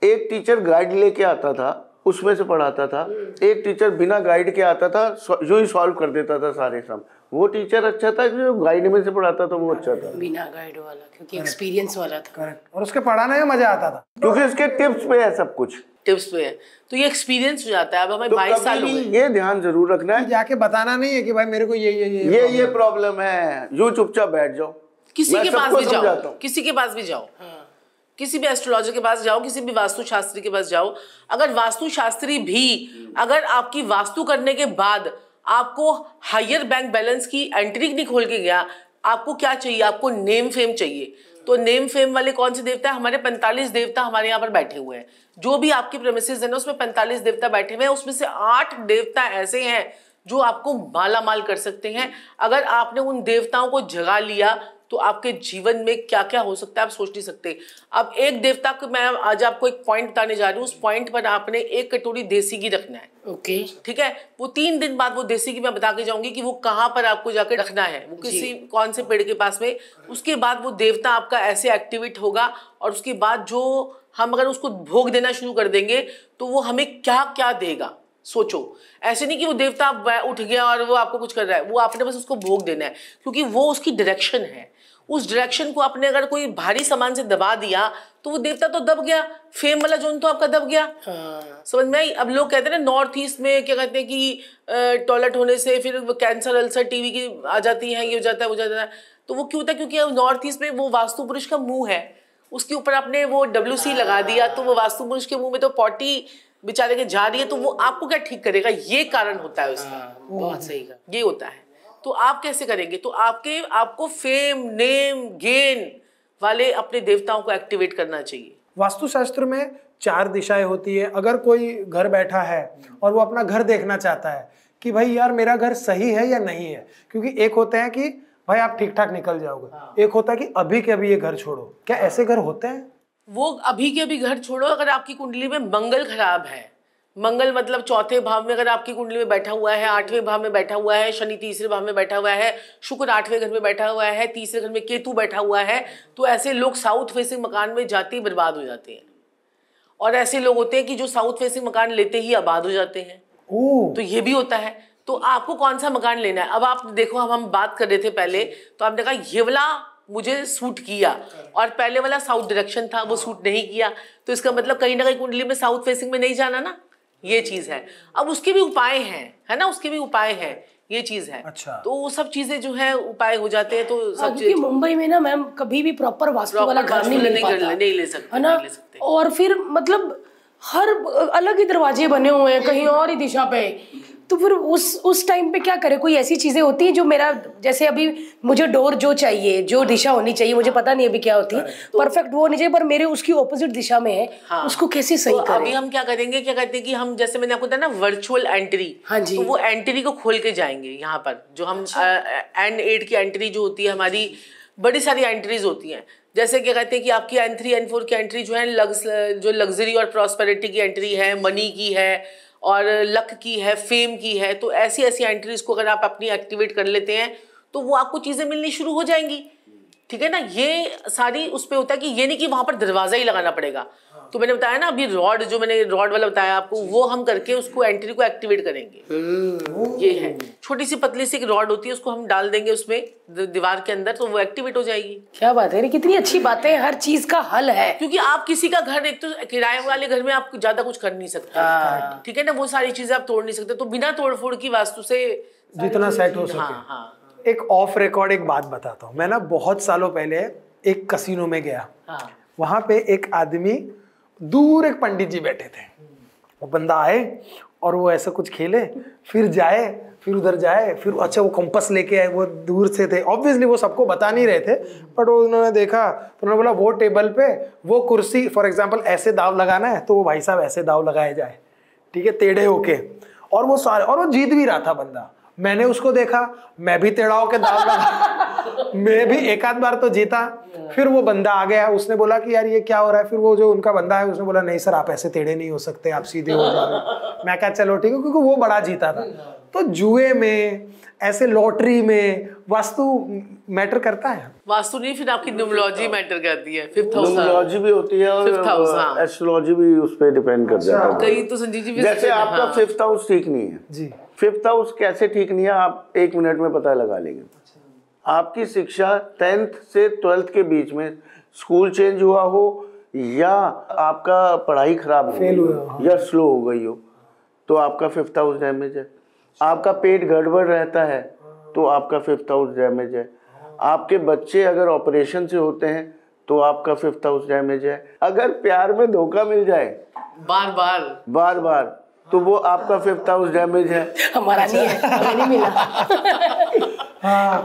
एक टीचर गाइड लेके आता था उसमें से पढ़ाता था। एक टीचर बिना गाइड के आता था जो ही सॉल्व कर देता था सारे सम वो टीचर अच्छा था जो गाइड में से पढ़ाता था वो अच्छा था। बिना गाइड वाला क्योंकि एक्सपीरियंस वाला था। करेक्ट और उसके पढ़ाने में मज़ा आता था। क्योंकि उसके टिप्स पे है सब कुछ। टिप्स पे है। तो ये एक्सपीरियंस हो जाता है। अब हमें तो बाईस साल हो गए। ये ध्यान ज़रूर रखना है। जाके बताना नहीं है कि भाई मेरे को ये ये ये ये ये प्रॉब्लम है। यूँ चुपचाप बैठ जाओ। किसी के पास भी जाओ किसी के पास भी जाओ। किसी भी एस्ट्रोलॉजर के पास जाओ किसी भी वास्तु शास्त्री के पास जाओ। अगर वास्तु शास्त्री भी अगर आपकी वास्तु करने के बाद आपको हायर बैंक बैलेंस की एंट्री नहीं खोल के गया आपको क्या चाहिए? आपको नेम फेम चाहिए। तो नेम फेम वाले कौन से देवता है? हमारे 45 देवता हमारे यहाँ पर बैठे हुए हैं। जो भी आपकी प्रेमिसेस है ना उसमें 45 देवता बैठे हुए हैं। उसमें से आठ देवता ऐसे हैं जो आपको माला माल कर सकते हैं। अगर आपने उन देवताओं को जगा लिया तो आपके जीवन में क्या क्या हो सकता है आप सोच नहीं सकते। अब एक देवता को मैं आज आपको एक पॉइंट बताने जा रही हूँ उस पॉइंट पर आपने एक कटोरी देसी घी रखना है। ओके। ठीक है? वो तीन दिन बाद वो देसी घी मैं बता के जाऊँगी कि वो कहाँ पर आपको जाके रखना है। वो किसी कौन से पेड़ के पास में। उसके बाद वो देवता आपका ऐसे एक्टिवेट होगा और उसके बाद जो हम अगर उसको भोग देना शुरू कर देंगे तो वो हमें क्या क्या देगा? सोचो। ऐसे नहीं कि वो देवता उठ गया और वो आपको कुछ कर रहा है। वो आपने बस उसको भोग देना है क्योंकि वो उसकी डायरेक्शन है। उस डायरेक्शन को आपने अगर कोई भारी सामान से दबा दिया तो वो देवता तो दब गया फेम वाला जोन तो आपका दब गया। हाँ। समझ में आई? अब लोग कहते हैं ना नॉर्थ ईस्ट में क्या कहते हैं कि टॉयलेट होने से फिर कैंसर अल्सर टीवी की आ जाती है ये हो जाता है वो जाता है। तो वो क्यों होता है? क्योंकि नॉर्थ ईस्ट में वो वास्तु पुरुष का मुँह है। उसके ऊपर आपने वो डब्ल्यू सी लगा दिया तो वो वास्तु पुरुष के मुँह में तो पॉटी बेचारे के जा रही है तो वो आपको क्या ठीक करेगा? ये कारण होता है उसका। हाँ, बहुत सही का ये होता है। तो आप कैसे करेंगे? तो आपके आपको फेम नेम गेन वाले अपने देवताओं को एक्टिवेट करना चाहिए। वास्तुशास्त्र में चार दिशाएँ होती है। अगर कोई घर बैठा है और वो अपना घर देखना चाहता है कि भाई यार मेरा घर सही है या नहीं है क्योंकि एक होते हैं कि भाई आप ठीक ठाक निकल जाओगे। हाँ। एक होता है कि अभी के अभी ये घर छोड़ो। क्या ऐसे घर होते हैं? वो अभी के अभी घर छोड़ो अगर आपकी कुंडली में मंगल खराब है। मंगल मतलब चौथे भाव में अगर आपकी कुंडली में बैठा हुआ है आठवें भाव में बैठा हुआ है शनि तीसरे भाव में बैठा हुआ है शुक्र आठवें घर में बैठा हुआ है तीसरे घर में केतु बैठा हुआ है तो ऐसे लोग साउथ फेसिंग मकान में जाते ही बर्बाद हो जाते हैं। और ऐसे लोग होते हैं कि जो साउथ फेसिंग मकान लेते ही आबाद हो जाते हैं। तो ये भी होता है। तो आपको कौन सा मकान लेना है? अब आप देखो हम हम बात कर रहे थे पहले तो आपने कहा ये वाला मुझे सूट किया। और पहले वाला साउथ डायरेक्शन था वो सूट नहीं किया। तो इसका मतलब कहीं ना कहीं कुंडली में साउथ फेसिंग में नहीं जाना ना? ये चीज़ है। अब उसके भी उपाय हैं है ना? उसके भी उपाय हैं ये चीज़ है। अच्छा। तो वो सब चीज़ें जो है उपाय हो जाते हैं तो हाँ, सब क्योंकि मुंबई में ना मैम कभी भी प्रॉपर वास्तु वाला घर नहीं मिल नहीं पाता नहीं ले सकते, है ना? नहीं ले सकते। और फिर मतलब हर अलग ही दरवाजे बने हुए हैं कहीं और ही दिशा पे। तो फिर उस उस टाइम पे क्या करे? कोई ऐसी चीज़ें होती हैं जो मेरा जैसे अभी मुझे डोर जो चाहिए जो दिशा होनी चाहिए मुझे पता नहीं अभी क्या होती है। परफेक्ट वो होनी चाहिए पर मेरे उसकी ऑपोजिट दिशा में है हाँ। उसको कैसे सही तो करें? अभी हम क्या करेंगे क्या कहते हैं कि हम जैसे मैंने आपको बताया ना वर्चुअल एंट्री हाँ जी। तो वो एंट्री को खोल के जाएँगे यहाँ पर जो हम एंड एड की एंट्री जो होती है हमारी बड़ी सारी एंट्रीज होती हैं। जैसे क्या कहते हैं कि आपकी एन थ्री एन फोर की एंट्री जो है लग्स जो लग्जरी और प्रॉस्पेरिटी की एंट्री है मनी की है और लक की है फेम की है तो ऐसी ऐसी एंट्रीज को अगर आप अपनी एक्टिवेट कर लेते हैं तो वो आपको चीज़ें मिलनी शुरू हो जाएँगी। ठीक है ना? ये सारी उस पर होता है कि ये नहीं कि वहाँ पर दरवाज़ा ही लगाना पड़ेगा। तो मैंने बताया ना अभी रॉड जो मैंने रॉड वाला बताया आपको वो हम करके उसको एंट्री को एक्टिवेट करेंगे। ये है। छोटी सी पतली सी रॉड होती है उसको हम डाल देंगे उसमें दीवार के अंदर तो वो एक्टिवेट हो जाएगी। क्या बात है कितनी अच्छी बातें हर चीज़ का हल है। क्योंकि आप किसी का घर एक तो किराए वाले घर में आप ज़्यादा कुछ कर नहीं सकते। ठीक है ना वो सारी चीज़ें आप तोड़ नहीं सकते तो बिना तोड़फोड़ की वास्तु से जितना सेट हो सके। हाँ हाँ। एक ऑफ़ रिकॉर्ड एक बात बताता हूँ। मैं ना बहुत सालों पहले एक कसिनो में गया। हाँ। वहाँ पे एक आदमी दूर एक पंडित जी बैठे थे। वो बंदा आए और वो ऐसा कुछ खेले, फिर जाए, फिर उधर जाए, फिर अच्छा वो कंपस लेके आए, वो दूर से थे। ऑब्वियसली वो सबको बता नहीं रहे थे बट वो उन्होंने देखा तो उन्होंने बोला, वो टेबल पे, वो कुर्सी फॉर एग्ज़ाम्पल ऐसे दाव लगाना है तो वो भाई साहब ऐसे दाव लगाए जाए। ठीक है, टेढ़े होके। और वो सारे, और वो जीत भी रहा था बंदा। मैंने उसको देखा मैं भी टेढ़ा के दाव लगा। मैं भी एक आध बार तो जीता। फिर वो बंदा आ गया उसने बोला कि यार ये क्या हो रहा है? फिर वो जो उनका बंदा है उसने बोला नहीं सर आप ऐसे टेढ़े नहीं हो सकते आप सीधे हो जाओ। मैं कहा चलो ठीक है क्योंकि वो बड़ा जीता था। तो जुए में ऐसे लॉटरी में वास्तु मैटर करता है? वास्तु नहीं फिर आपकी न्यूमोलॉजी मैटर करती है। फिफ्थ हाउस न्यूमरोलॉजी भी होती है Fifth house, हाँ। और एस्ट्रोलॉजी भी उस पर डिपेंड कर जाता है कई तो संजीव जी भी जैसे आपका। फिफ्थ हाउस ठीक नहीं है। जी। फिफ्थ हाउस कैसे ठीक नहीं है आप एक मिनट में पता लगा लेंगे। आपकी शिक्षा टेंथ से ट्वेल्थ के बीच में स्कूल चेंज हुआ हो या आपका पढ़ाई खराब हो हुआ, हो। या स्लो हो गई हो तो आपका फिफ्थ हाउस डैमेज है। आपका पेट गड़बड़ रहता है तो आपका फिफ्थ हाउस डैमेज है। आपके बच्चे अगर ऑपरेशन से होते हैं तो आपका फिफ्थ हाउस डैमेज है। अगर प्यार में धोखा मिल जाए बार बार। बार बार। तो वो आपका फिफ्थ हाउस डैमेज है। हमारा नहीं है हमें नहीं मिला।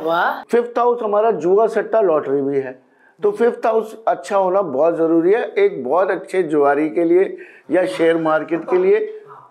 वाह। फिफ्थ हाउस हमारा जुआ सट्टा लॉटरी भी है। तो फिफ्थ हाउस अच्छा होना बहुत ज़रूरी है। एक बहुत अच्छे जुआरी के लिए या शेयर मार्केट के लिए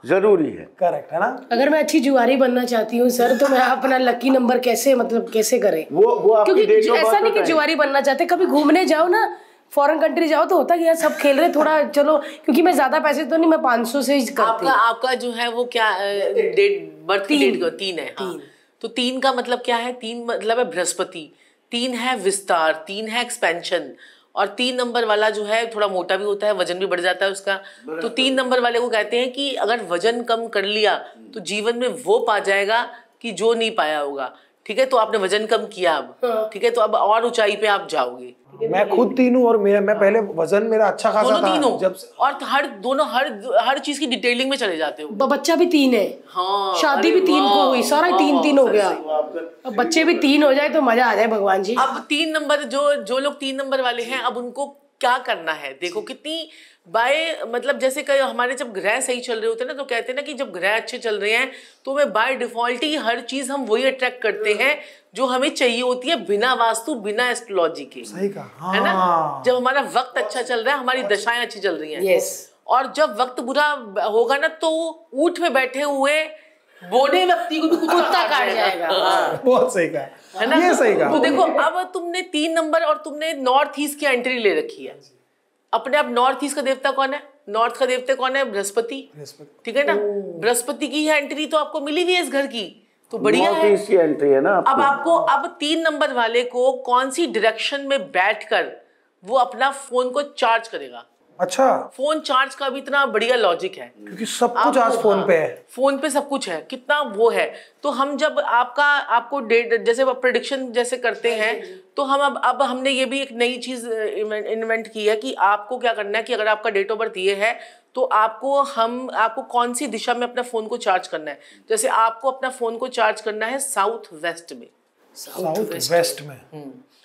ज़रूरी है। करेक्ट है ना? अगर मैं अच्छी जुआरी बनना चाहती हूँ सर तो मैं अपना लकी नंबर कैसे मतलब कैसे करें? वो वो आपकी क्योंकि ऐसा नहीं कि जुआरी बनना चाहते कभी घूमने जाओ ना फॉरेन कंट्री जाओ तो होता कि यार सब खेल रहे थोड़ा चलो क्योंकि मैं ज़्यादा पैसे तो नहीं मैं 500 से ही करती आपका आपका जो है वो क्या डेट बर्थ की डेट का तीन है हाँ। तो तीन का मतलब क्या है? तीन मतलब है बृहस्पति तीन है विस्तार तीन है एक्सपेंशन और तीन नंबर वाला जो है थोड़ा मोटा भी होता है वज़न भी बढ़ जाता है उसका। तो तीन नंबर वाले को कहते हैं कि अगर वज़न कम कर लिया तो जीवन में वो पा जाएगा कि जो नहीं पाया होगा। ठीक है? तो आपने वज़न कम किया अब। ठीक है? तो अब और ऊंचाई पे आप जाओगे। मैं खुद तीन हूँ और मेरा मैं पहले वज़न मेरा अच्छा खासा दोनों था। तीन जब से- और हर दोनों हर हर चीज़ की डिटेलिंग में चले जाते हो। बच्चा भी तीन है। हाँ शादी भी तीन को हुई सारा तीन तीन हो गया। अब बच्चे भी तीन हो जाए तो मज़ा आ जाए भगवान जी। अब तीन नंबर जो जो लोग तीन नंबर वाले हैं अब उनको क्या करना है? देखो कितनी बाय मतलब जैसे कई हमारे जब ग्रह सही चल रहे होते हैं ना तो कहते हैं ना कि जब ग्रह अच्छे चल रहे हैं तो हमें बाय डिफ़ॉल्ट ही हर चीज़ हम वही अट्रैक्ट करते हैं। जो हमें चाहिए होती है बिना वास्तु बिना एस्ट्रोलॉजी के। सही कहा। हाँ। है ना? हाँ। जब हमारा वक्त अच्छा चल रहा है हमारी दशाएँ अच्छी चल रही हैं। और जब वक्त बुरा होगा ना तो ऊट में बैठे हुए बोने व्यक्ति को भी कुत्ता काट जाएगा। हाँ। बहुत सही कहा। है ना? ये सही कहा। तो देखो अब तुमने तीन नंबर और तुमने नॉर्थ ईस्ट की एंट्री ले रखी है। अपने आप नॉर्थ ईस्ट का देवता कौन है? नॉर्थ का देवता कौन है? बृहस्पति। ठीक है ना? बृहस्पति की एंट्री तो आपको मिली हुई है इस घर की। तो बढ़िया नॉर्थ है। ईस्ट की एंट्री है ना अब आपको अब तीन नंबर वाले को कौन सी डायरेक्शन में बैठकर वो अपना फ़ोन को चार्ज करेगा? अच्छा। फ़ोन चार्ज का भी इतना बढ़िया लॉजिक है। क्योंकि सब कुछ आज फ़ोन पे है। फ़ोन पे सब कुछ है कितना वो है। तो हम जब आपका आपको डेट जैसे प्रोडिक्शन जैसे करते हैं तो हम अब अब हमने ये भी एक नई चीज़ इन्वेंट की है कि आपको क्या करना है कि अगर आपका डेट ऑफ़ बर्थ ये है तो आपको हम आपको कौन सी दिशा में अपना फ़ोन को चार्ज करना है? जैसे आपको अपना फ़ोन को चार्ज करना है साउथ वेस्ट में। साउथ वेस्ट में।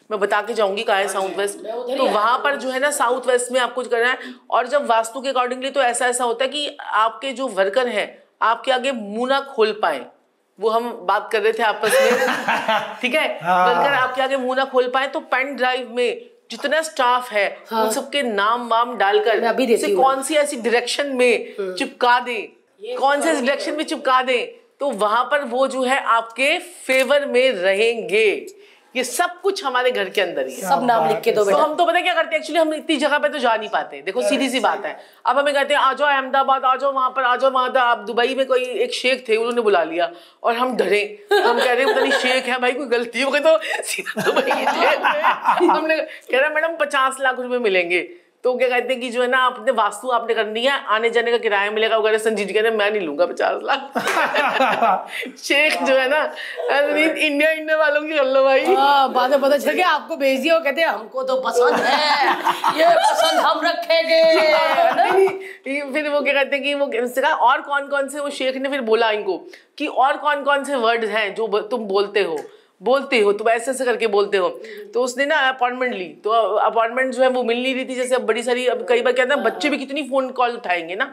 मैं बता के जाऊँगी कहा है साउथ वेस्ट तो वहाँ पर जो है ना साउथ वेस्ट में आपको करना है। और जब वास्तु के अकॉर्डिंगली तो ऐसा ऐसा होता है कि आपके जो वर्कर हैं आपके आगे मुँह ना खोल पाए। वो हम बात कर रहे थे आपस में। ठीक है? हाँ। वर्कर आपके आगे मुँह ना खोल पाए तो पेन ड्राइव में जितना स्टाफ है हाँ। उन सबके नाम वाम डालकर अभी उसे कौन सी ऐसी डायरेक्शन में चिपका दे? कौन से डायरेक्शन में चिपका दे? तो वहाँ पर वो जो है आपके फेवर में रहेंगे। ये सब कुछ हमारे घर के अंदर ही है। सब नाम लिख के दो तो हम तो पता क्या करते हैं? एक्चुअली हम इतनी जगह पे तो जा नहीं पाते। देखो सीधी सी बात है। अब हमें कहते हैं आ जाओ अहमदाबाद आ जाओ वहाँ पर आ जाओ वहाँ पर आप दुबई में कोई एक शेख थे उन्होंने बुला लिया और हम डरे। हम कह रहे हैं पता नहीं शेख है भाई कोई गलती हो गई तो सीधा दुबई हमने कह रहा मैडम पचास लाख रुपए मिलेंगे। तो क्या कहते हैं कि जो है ना आपने वास्तु आपने करनी है आने जाने का किराया मिलेगा वगैरह संजीव जी कहते हैं मैं नहीं लूँगा पचास लाख शेख जो है ना इंडिया इंडिया वालों की कर लो भाई। हाँ में पता चल गया आपको भेज दिया वो कहते हैं हमको तो पसंद है ये पसंद हम रखेंगे। फिर वो क्या कहते हैं कि वो कहा और कौन कौन से वो शेख ने फिर बोला इनको कि और कौन कौन से वर्ड हैं जो तुम बोलते हो। बोलते हो तुम ऐसे ऐसे करके बोलते हो। तो उसने ना अपॉइंटमेंट ली। तो अपॉइंटमेंट जो है वो मिल नहीं रही थी जैसे अब बड़ी सारी अब कई बार कहते हैं बच्चे भी कितनी फ़ोन कॉल उठाएँगे ना।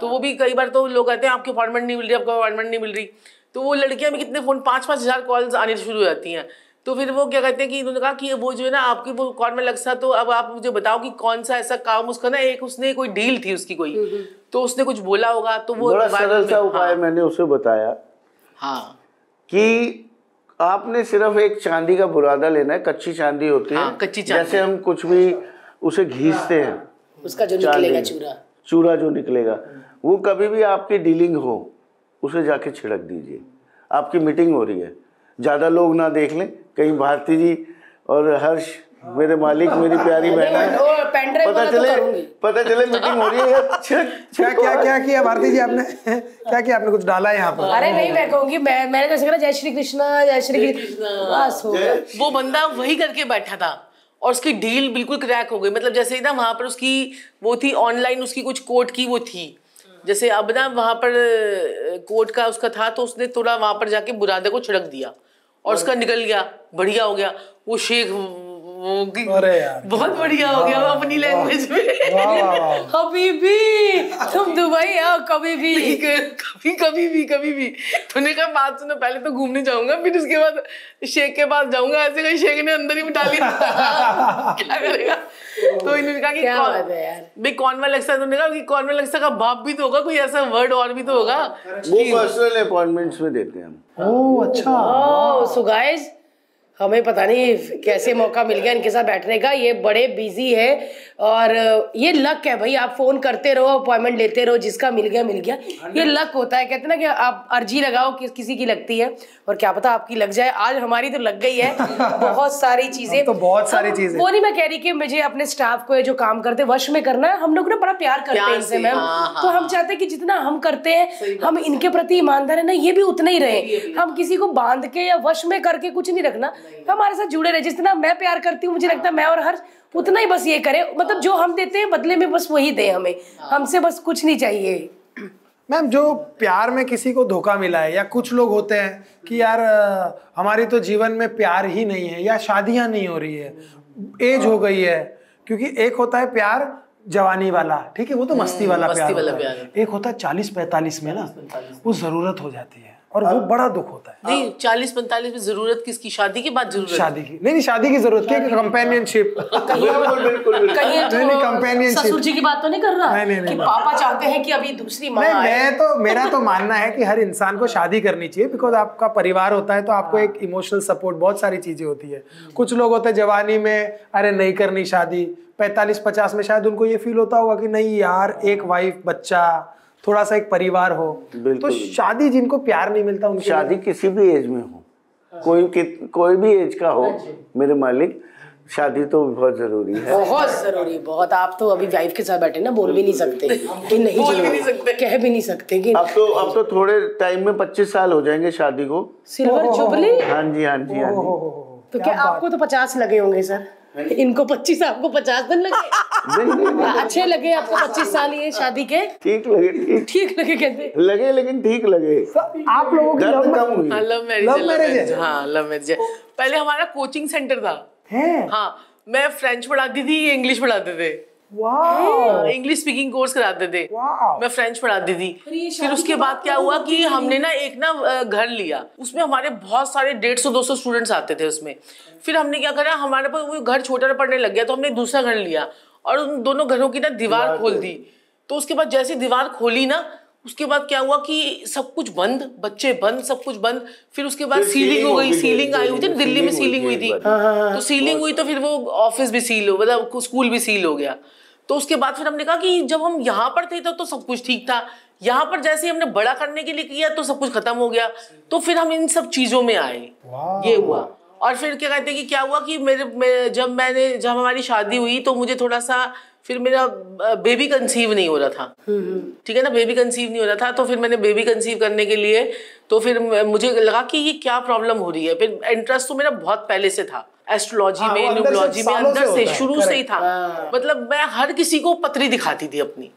तो वो भी कई बार तो लोग कहते हैं आपकी अपॉइंटमेंट नहीं मिल रही आपको अपॉइंटमेंट नहीं मिल रही। तो वो लड़कियाँ भी कितने फ़ोन पाँच पाँच हज़ार कॉल्स आने शुरू हो जाती हैं। तो फिर वो क्या कहते हैं कि उन्होंने कहा कि वो जो है ना आपकी वो कौन में लगता तो अब आप मुझे बताओ कि कौन सा ऐसा काम उसका ना एक उसने कोई डील थी उसकी कोई। तो उसने कुछ बोला होगा तो वो बड़ा सरल सा उपाय हाँ, मैंने उसे बताया हाँ। कि आपने सिर्फ़ एक चांदी का बुरादा लेना है कच्ची चांदी होती है। हाँ, कच्ची चांदी। जैसे हम कुछ भी उसे घीसते हैं। उसका जो। निकलेगा चूरा। चूरा जो निकलेगा। वो कभी भी आपकी डीलिंग हो उसे जाके छिड़क दीजिए। आपकी मीटिंग हो रही है। ज़्यादा लोग ना देख लें। कहीं भारती जी और हर्ष मेरे मालिक मेरी प्यारी बहन है। ड्राइव पता तो चले पता चले मीटिंग हो रही है। क्या क्या क्या किया भारती जी आपने? क्या किया आपने? कुछ डाला है यहाँ पर? अरे नहीं मैं कहूँगी मैं मैंने जैसे कहा जय श्री कृष्णा जय श्री कृष्णा। बस हो गया। वो बंदा वही करके बैठा था और उसकी डील बिल्कुल क्रैक हो गई। मतलब जैसे ही ना वहाँ पर उसकी वो थी ऑनलाइन उसकी कुछ कोर्ट की वो थी। जैसे अब ना वहाँ पर कोर्ट का उसका था तो उसने थोड़ा वहाँ पर जाके बुरादे को छिड़क दिया और उसका निकल गया। बढ़िया हो गया। वो शेख वो अरे यार। बहुत बढ़िया हो गया अपनी लैंग्वेज में। वाह वाह तुम दुबई आओ कभी भी। कभी कभी भी कभी भी। तूने कहा बात सुनो पहले तो घूमने जाऊँगा फिर उसके बाद शेख के पास जाऊँगा। ऐसे कहीं शेख ने अंदर ही बिठा लिया। क्या करेगा? तो इन्होंने कहा कि क्या बात है यार। भाई कॉन्वेलेक्सा तुमने कहा कि कॉन्वेलेक्सा का बाप भी तो होगा कोई ऐसा वर्ड और भी तो होगा। वो पर्सनल अपॉइंटमेंट्स में देते हैं हम। ओह अच्छा। ओह सो गाइस हमें पता नहीं कैसे मौका मिल गया इनके साथ बैठने का। ये बड़े बिज़ी है और ये लक है भाई आप फ़ोन करते रहो अपॉइंटमेंट लेते रहो जिसका मिल गया मिल गया। ये लक होता है कहते ना कि आप अर्जी लगाओ कि, किसी की लगती है और क्या पता आपकी लग जाए। आज हमारी तो लग गई है बहुत सारी चीज़ें। तो बहुत सारी चीज़ें। वो नहीं मैं कह रही कि मुझे अपने स्टाफ को जो काम करते वश में करना है हम लोग ना बड़ा प्यार करते हैं इनसे मैम हाँ, हाँ, तो हम चाहते हैं कि जितना हम करते हैं हम इनके प्रति ईमानदार है ना ये भी उतना ही रहे। हम किसी को बाँध के या वश में करके कुछ नहीं रखना। हमारे साथ जुड़े रहे जितना मैं प्यार करती हूँ मुझे लगता है मैं और हर उतना ही बस ये करे। मतलब जो हम देते हैं बदले में बस वही दे हमें। हमसे बस कुछ नहीं चाहिए। मैम जो प्यार में किसी को धोखा मिला है या कुछ लोग होते हैं कि यार हमारी तो जीवन में प्यार ही नहीं है या शादियाँ नहीं हो रही है एज हो गई है क्योंकि एक होता है प्यार जवानी वाला ठीक है वो तो मस्ती वाला मस्ती प्यार वाला होता है। प्यार। एक होता है चालीस पैंतालीस में ना वो ज़रूरत हो जाती है। और वो बड़ा दुख होता है। नहीं चालीस पैंतालीस में ज़रूरत किसकी? शादी के बाद ज़रूरत शादी की। नहीं नहीं शादी की ज़रूरत क्या कंपेनियनशिप नहीं, companionship। ससुर जी की बात तो नहीं कर रहा? नहीं, नहीं, कि नहीं। पापा चाहते हैं कि अभी दूसरी माँ नहीं मैं तो मेरा तो मानना है कि हर इंसान को शादी करनी चाहिए बिकॉज़ आपका परिवार होता है तो आपको एक इमोशनल सपोर्ट बहुत सारी चीज़ें होती है। कुछ लोग होते हैं जवानी में अरे नहीं करनी शादी। पैंतालीस पचास में शायद उनको ये फील होता होगा कि नहीं यार एक वाइफ बच्चा थोड़ा सा एक परिवार हो तो बिल्कुल। शादी जिनको प्यार नहीं मिलता उनकी शादी किसी भी एज में हो। कोई कि- कोई भी एज का हो मेरे मालिक शादी तो बहुत ज़रूरी है। बहुत ज़रूरी बहुत। आप तो अभी वाइफ के साथ बैठे ना बोल भी नहीं सकते। कि नहीं बोल भी नहीं सकते। कह भी नहीं सकते कि अब तो अब तो थोड़े टाइम में 25 साल हो जाएँगे शादी को। Silver jubilee? हाँ जी हाँ जी हाँ जी। तो क्या आपको तो पचास लगे होंगे सर? इनको पच्चीस आपको पचास दिन लगे? अच्छे लगे आपको पच्चीस साल ये शादी के? ठीक लगे ठीक। लगे कहते। लगे लेकिन ठीक लगे। आप लोगों की लव लव हाँ लव मैरिज है, है? हाँ लव पहले हमारा कोचिंग सेंटर था। है। हाँ मैं फ्रेंच पढ़ाती थी ये इंग्लिश पढ़ाते थे। इंग्लिश स्पीकिंग कोर्स कराते थे। मैं फ्रेंच पढ़ाती थी। फिर उसके बाद क्या हुआ कि हमने ना एक ना घर लिया। उसमें हमारे बहुत सारे डेढ़ सौ दो सौ स्टूडेंट्स आते थे उसमें। फिर हमने क्या करा हमारे पास वो घर छोटा पड़ने लग गया तो हमने दूसरा घर लिया। और उन दोनों घरों की ना दीवार खोल दी। तो उसके बाद जैसे दीवार खोली ना उसके बाद क्या हुआ कि सब कुछ बंद बच्चे बंद सब कुछ बंद। फिर उसके बाद सीलिंग हो गई सीलिंग आई हुई थी दिल्ली में सीलिंग हुई थी। तो सीलिंग हुई तो फिर वो ऑफ़िस भी सील हो मतलब स्कूल भी सील हो गया। तो उसके बाद फिर हमने कहा कि जब हम यहाँ पर थे तो, तो सब कुछ ठीक था। यहाँ पर जैसे हमने बड़ा करने के लिए किया तो सब कुछ खत्म हो गया। तो फिर हम इन सब चीज़ों में आए। ये हुआ। और फिर क्या कहते हैं कि क्या हुआ कि मेरे मैं, जब मैंने जब हमारी शादी हुई तो मुझे थोड़ा सा फिर मेरा बेबी कंसीव नहीं हो रहा था। ठीक है ना? बेबी कंसीव नहीं हो रहा था। तो फिर मैंने बेबी कंसीव करने के लिए तो फिर मुझे लगा कि ये क्या प्रॉब्लम हो रही है? फिर इंटरेस्ट तो मेरा बहुत पहले से था। एस्ट्रोलॉजी हाँ, में न्यूमरोलॉजी में अंदर से शुरू से ही था। मतलब मैं हर किसी को पत्री दिखाती थी अपनी।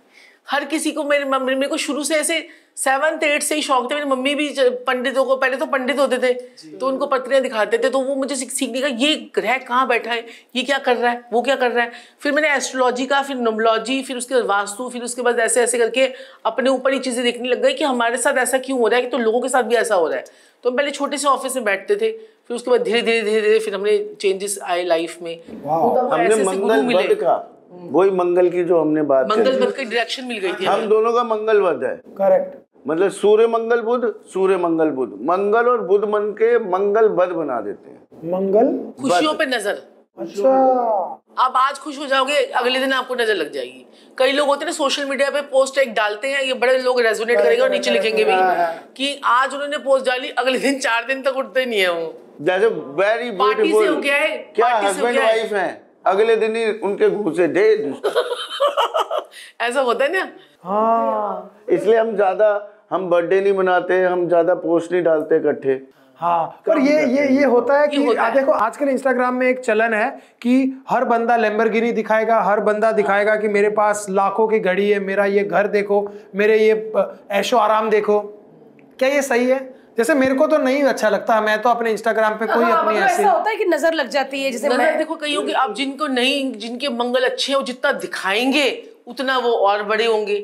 हर किसी को मेरे मम्मी मेरे को शुरू से ऐसे सेवन्थ एट से ही शौक था। मेरी मम्मी भी पंडितों को पहले तो पंडित होते थे तो उनको पत्रियाँ दिखाते थे तो वो मुझे सीख- सीखने का ये ग्रह कहाँ बैठा है? ये क्या कर रहा है? वो क्या कर रहा है? फिर मैंने एस्ट्रोलॉजी का फिर नोमोलॉजी फिर उसके बाद वास्तु फिर उसके बाद ऐसे ऐसे करके अपने ऊपर ही चीज़ें देखने लग गई कि हमारे साथ ऐसा क्यों हो रहा है कि तो लोगों के साथ भी ऐसा हो रहा है। तो हम पहले छोटे से ऑफ़िस में बैठते थे फिर उसके बाद धीरे धीरे धीरे धीरे फिर हमने चेंजेस आए लाइफ में। हमने मंगल मिले। का वही मंगल की जो हमने बात मंगल बद की डायरेक्शन मिल गई थी हम दोनों का मंगल वध है। करेक्ट मतलब सूर्य मंगल बुध सूर्य मंगल बुध। मंगल और बुध मन के मंगल बद बना देते हैं। मंगल? खुशियों पे नज़र। अच्छा। आप आज खुश हो जाओगे अगले दिन आपको नज़र लग जाएगी। कई लोग होते हैं ना सोशल मीडिया पे पोस्ट एक डालते हैं ये बड़े लोग रेजोनेट करेंगे और नीचे लिखेंगे भी कि आज उन्होंने पोस्ट डाली अगले दिन चार दिन तक उठते नहीं है वो। जैसे वेरी पार्टी से ब्यूटीफुल हो गया है क्या हो हस्बैंड गया है। वाइफ हैं? अगले दिन ही उनके घुसे दे ऐसा होता है ना? हाँ। इसलिए हम ज़्यादा हम बर्थडे नहीं मनाते हम ज़्यादा पोस्ट नहीं डालते इकट्ठे। हाँ पर ये ये ये होता है कि होता है। देखो आजकल इंस्टाग्राम में एक चलन है कि हर बंदा लेम्बरगिनी दिखाएगा हर बंदा दिखाएगा कि मेरे पास लाखों की घड़ी है मेरा ये घर देखो मेरे ये ऐशो आराम देखो। क्या ये सही है? जैसे मेरे को तो नहीं अच्छा लगता मैं तो अपने इंस्टाग्राम पे कोई हाँ, अपनी मतलब ऐसी ऐसा होता है कि नज़र लग जाती है जैसे मैं देखो कईयों की आप जिनको नहीं जिनके मंगल अच्छे हैं वो जितना दिखाएँगे उतना वो और बड़े होंगे।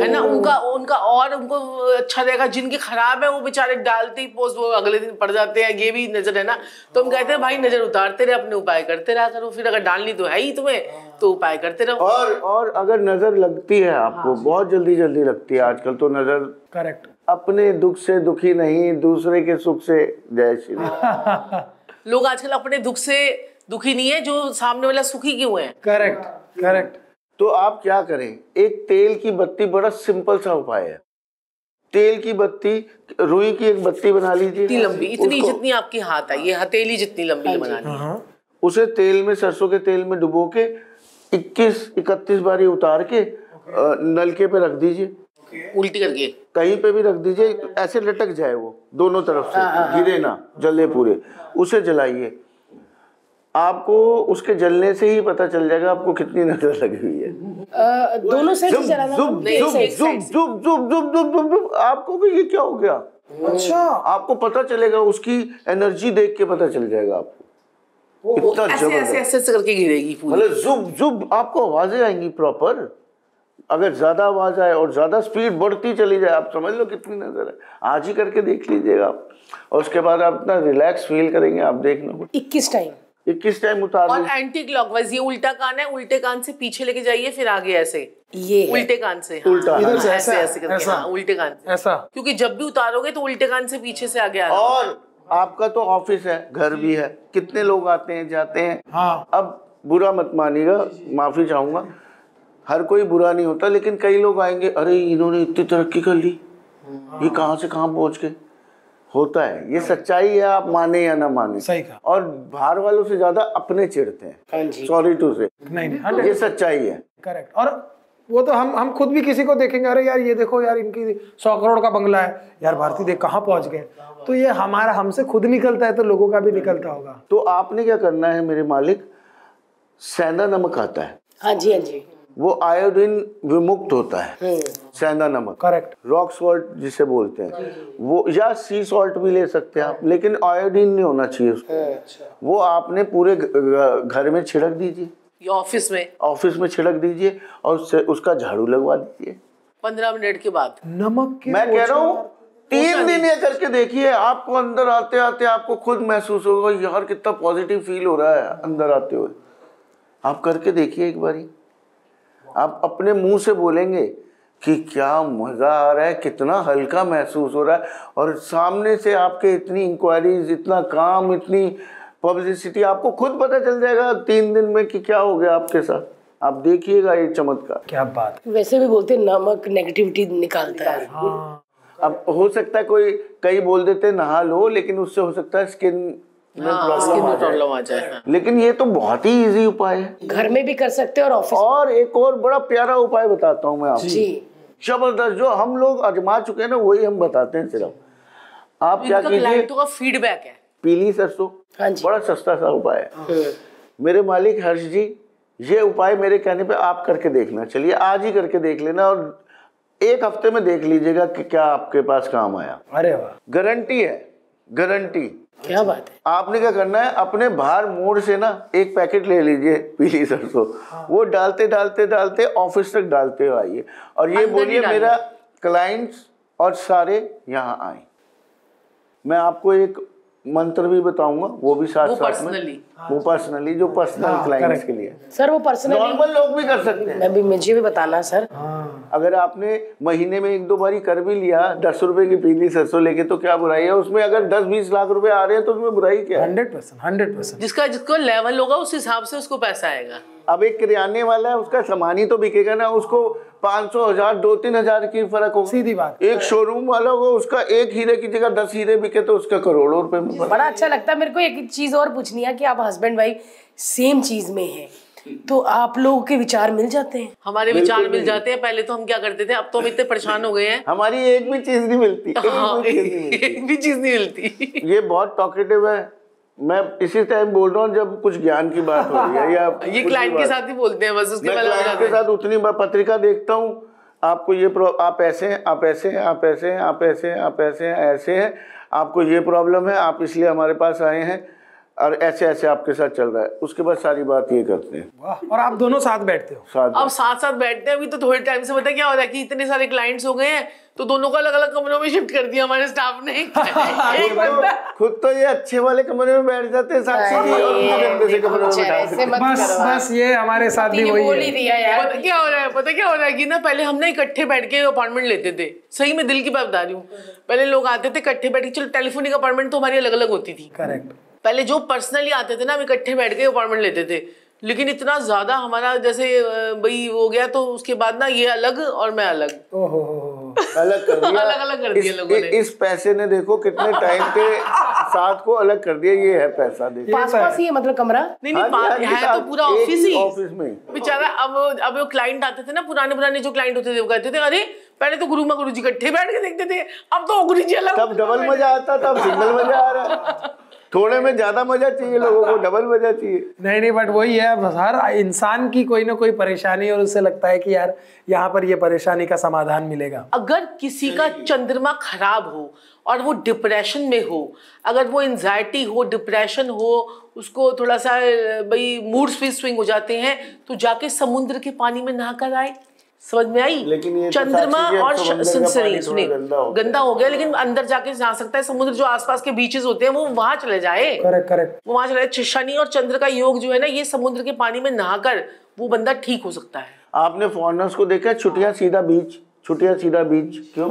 है ना? उनका उनका और उनको अच्छा रहेगा जिनके खराब है वो बेचारे डालते ही पोस्ट वो अगले दिन पड़ जाते हैं ये भी नज़र है ना? तो हम कहते हैं भाई नज़र उतारते रहे अपने उपाय करते रहा करो फिर अगर डालनी तो है ही तुम्हें तो उपाय करते रहो। और और अगर नज़र लगती है आपको बहुत जल्दी जल्दी लगती है आजकल तो नज़र करेक्ट अपने दुख से दुखी नहीं दूसरे के सुख से जय श्री राम। लोग आजकल अपने दुख से दुखी नहीं है जो सामने वाला सुखी क्यों है? करेक्ट करेक्ट तो आप क्या करें? एक तेल की बत्ती बड़ा सिंपल सा उपाय है। तेल की बत्ती रुई की एक बत्ती बना लीजिए। इतनी लंबी इतनी जितनी आपकी हाथ है ये हथेली जितनी लंबी बनानी है। उसे तेल में सरसों के तेल में डुबो के 21 31 बारी उतार के नलके पे रख दीजिए। उल्टी करके। कहीं पे भी रख दीजिए ऐसे लटक जाए वो दोनों तरफ़ से गिरे ना जले पूरे उसे जलाइए। आपको उसके जलने से ही पता चल जाएगा आपको कितनी नज़र लगी हुई है। दोनों से चलाना जुब नहीं, जुब एक जुब जुब जुब जुब जुब जुब जुब आपको भी ये क्या हो गया? अच्छा। आपको पता चलेगा उसकी एनर्जी देख के पता चल जाएगा आपको। इतना ऐसे ऐसे ज़बरदस्त। ऐसे ऐसे करके गिरेगी पूरी। मतलब जुब जुब आपको आवाज़ें आएँगी प्रॉपर। अगर ज़्यादा आवाज़ आए और ज़्यादा स्पीड बढ़ती चली जाए आप समझ लो कितनी नज़र है। आज ही करके देख लीजिएगा आप। और उसके बाद आप इतना रिलैक्स फील करेंगे आप देखना इक्कीस टाइम इक्कीस टाइम उतार और एंटी क्लॉकवाइज ये उल्टा कान है उल्टे कान से पीछे लेके जाइए फिर आगे ऐसे। ये उल्टे कान से हाँ, उल्टा। इधर से ऐसे ऐसे करके ऐसा। हाँ, उल्टे कान से। ऐसा। क्योंकि जब भी उतारोगे तो उल्टे कान से पीछे से आगे आना और आपका तो ऑफ़िस है घर भी है। कितने लोग आते हैं जाते हैं। हाँ। अब बुरा मत मानिएगा माफ़ी चाहूँगा। हर कोई बुरा नहीं होता लेकिन कई लोग आएँगे अरे इन्होंने इतनी तरक्की कर ली। ये कहाँ से कहाँ पहुँच गए? होता है ये सच्चाई है आप माने या ना माने। सही कहा। और बाहर वालों से ज़्यादा अपने चिढ़ते हाँ। हैं सॉरी टू से नहीं नहीं ये सच्चाई है। करेक्ट। और वो तो हम हम खुद भी किसी को देखेंगे अरे यार ये देखो यार इनकी सौ करोड़ का बंगला है। यार भारती देख कहाँ पहुँच गए? तो ये हमारा हमसे खुद निकलता है तो लोगों का भी निकलता होगा। तो आपने क्या करना है मेरे मालिक? सेंधा नमक आता है। हाँ जी हाँ जी। वो आयोडीन विमुक्त होता है। हम्म। सेंधा नमक। करेक्ट रॉक सॉल्ट जिसे बोलते हैं। वो या सी सॉल्ट भी ले सकते हैं आप लेकिन आयोडीन नहीं होना चाहिए उसको। वो आपने पूरे घर में छिड़क दीजिए। ये ऑफ़िस में। ऑफ़िस में छिड़क दीजिए और उससे उसका झाड़ू लगवा दीजिए। पंद्रह मिनट के बाद। नमक के मैं कह रहा हूँ तीन दिन ये करके देखिए आपको अंदर आते आते आपको खुद महसूस होगा यार कितना पॉजिटिव फील हो रहा है अंदर आते हुए। आप करके देखिए एक बारी। आप अपने मुँह से बोलेंगे कि क्या मज़ा आ रहा है कितना हल्का महसूस हो रहा है। और सामने से आपके इतनी इंक्वायरीज इतना काम इतनी पब्लिसिटी आपको खुद पता चल जाएगा तीन दिन में कि क्या हो गया आपके साथ। आप देखिएगा ये चमत्कार। क्या बात वैसे भी बोलते हैं नमक नेगेटिविटी निकालता है। हाँ। अब हो सकता है कोई कई बोल देते नहा लो लेकिन उससे हो सकता है हाँ, स्किन प्रॉब्लम आ जाए। प्रॉब्लम आ जाए हाँ। लेकिन ये तो बहुत ही इजी उपाय है। घर में भी कर सकते हैं और ऑफ़िस और एक और बड़ा प्यारा उपाय बताता हूँ मैं आपको। ज़बरदस्त जो हम लोग आजमा चुके हैं ना वही हम बताते हैं सिर्फ़। आप क्या कीजिए फीडबैक है। पीली सरसों हाँ बड़ा सस्ता सा उपाय है। मेरे मालिक हर्ष जी ये उपाय मेरे कहने पे आप करके देखना। चलिए आज ही करके देख लेना और एक हफ़्ते में देख लीजिएगा कि क्या आपके पास काम आया। अरे वाह। गारंटी है गारंटी। क्या बात है? आपने क्या करना है? अपने बाहर मोड़ से ना एक पैकेट ले लीजिए पीली सरसों। वो डालते डालते डालते ऑफ़िस तक डालते आइए। और ये बोलिए मेरा क्लाइंट्स और सारे यहाँ आए। मैं आपको एक मंत्र भी बताऊँगा वो भी साथ वो साथ में वो पर्सनली जो। पर्सनल हाँ, क्लाइंट्स के लिए। सर वो पर्सनली नॉर्मल लोग भी कर सकते हैं। मैं भी मुझे भी बताना सर हाँ। अगर आपने महीने में एक दो बारी कर भी लिया दस रुपए की पीली सरसों लेके तो क्या बुराई है? उसमें अगर दस बीस लाख रुपए आ रहे हैं तो उसमें बुराई क्या हंड्रेड परसेंट हंड्रेड परसेंट। जिसका जिसको लेवल होगा उस हिसाब से उसको पैसा आएगा। अब एक किराने वाला है उसका सामान ही तो बिकेगा ना उसको पाँच सौ हज़ार दो तीन हज़ार की फ़र्क होगा। सीधी बात। एक शोरूम वाला होगा उसका एक हीरे की जगह दस हीरे बिके तो उसका करोड़ों रुपए में बड़ा अच्छा लगता है मेरे को एक चीज़ और पूछनी है कि आप हस्बैंड वाइफ सेम चीज़ में हैं। तो आप लोगों के विचार मिल जाते हैं? हमारे विचार मिल जाते हैं। पहले तो हम क्या करते थे? अब तो हम इतने परेशान हो गए हैं। हमारी एक भी चीज़ नहीं मिलती। एक हाँ, भी चीज़ नहीं मिलती। एक भी चीज़ नहीं मिलती। ये बहुत टॉकेटिव है। मैं इसी टाइम बोल रहा हूँ जब कुछ ज्ञान की बात हो रही है या ये क्लाइंट के साथ ही बोलते हैं बस उसके मैं क्लाइंट के साथ उतनी बार पत्रिका देखता हूँ। आपको ये आप ऐसे हैं आप ऐसे हैं आप ऐसे हैं आप ऐसे हैं आप ऐसे हैं ऐसे हैं। आपको ये प्रॉब्लम है आप इसलिए हमारे पास आए हैं। और ऐसे ऐसे आपके साथ चल रहा है। उसके बाद सारी बात ये करते हैं। और आप दोनों साथ बैठते हो? साथ अब साथ साथ बैठते हैं अभी तो थोड़े टाइम से पता क्या हो रहा है कि इतने सारे क्लाइंट्स हो गए हैं तो दोनों को अलग अलग कमरों में शिफ्ट कर दिया हमारे स्टाफ ने। एक बंदा खुद तो ये अच्छे वाले कमरे में बैठ जाते हैं साक्षी बस बस ये हमारे साथ भी वही ही। है पता क्या हो रहा है पता क्या हो रहा है कि ना पहले हम ना इकट्ठे बैठ के अपार्टमेंट लेते थे। सही में दिल की बात बता रही हूँ। पहले लोग आते थे इकट्ठे बैठ के चलो टेलीफोनिक अपार्टमेंट तो हमारी अलग अलग होती थी। करेक्ट पहले जो पर्सनली आते थे ना हम इकट्ठे बैठ के अपॉइंटमेंट लेते थे। लेकिन इतना ज़्यादा हमारा जैसे भाई हो गया तो उसके बाद ना ये अलग और मैं अलग। ओहो हो हो अलग कर दिया। अलग अलग कर दिया लोगों ने। इस पैसे ने देखो कितने टाइम के साथ को अलग कर दिया ये है पैसा देखो। पास पास ही। है मतलब कमरा? नहीं हाँ नहीं जी, हाँ बात है तो पूरा ऑफ़िस ही ऑफ़िस में बेचारा अब अब वो क्लाइंट आते थे ना पुराने पुराने जो क्लाइंट होते थे वो कहते थे अरे पहले तो गुरु गुरु जी इकट्ठे बैठ के देखते थे अब तो गुरु जी अलग तब डबल मज़ा आता तब सिंगल मज़ा आ रहा है। थोड़े में ज़्यादा मज़ा चाहिए लोगों को डबल मज़ा चाहिए। नहीं नहीं बट वही है बस हर इंसान की कोई ना कोई परेशानी और उससे लगता है कि यार यहाँ पर ये परेशानी का समाधान मिलेगा। अगर किसी का चंद्रमा खराब हो और वो डिप्रेशन में हो अगर वो एंजाइटी हो डिप्रेशन हो उसको थोड़ा सा भाई मूड स्विंग हो जाते हैं तो जाके समुद्र के पानी में नहा कर आए। समझ में आई? लेकिन ये तो चंद्रमा अब और सुनिए सुनिए। गंदा हो गया। गंदा हो गया लेकिन अंदर जाके जा सकता है समुद्र जो आसपास के बीचेस होते हैं वो वहाँ चले जाए। करेक्ट करेक्ट वो वहाँ चले जाए। शनि और चंद्र का योग जो है ना ये समुद्र के पानी में नहाकर वो बंदा ठीक हो सकता है। आपने फॉरनर्स को देखा छुट्टियाँ सीधा बीच छुट्टियाँ सीधा बीच क्यों?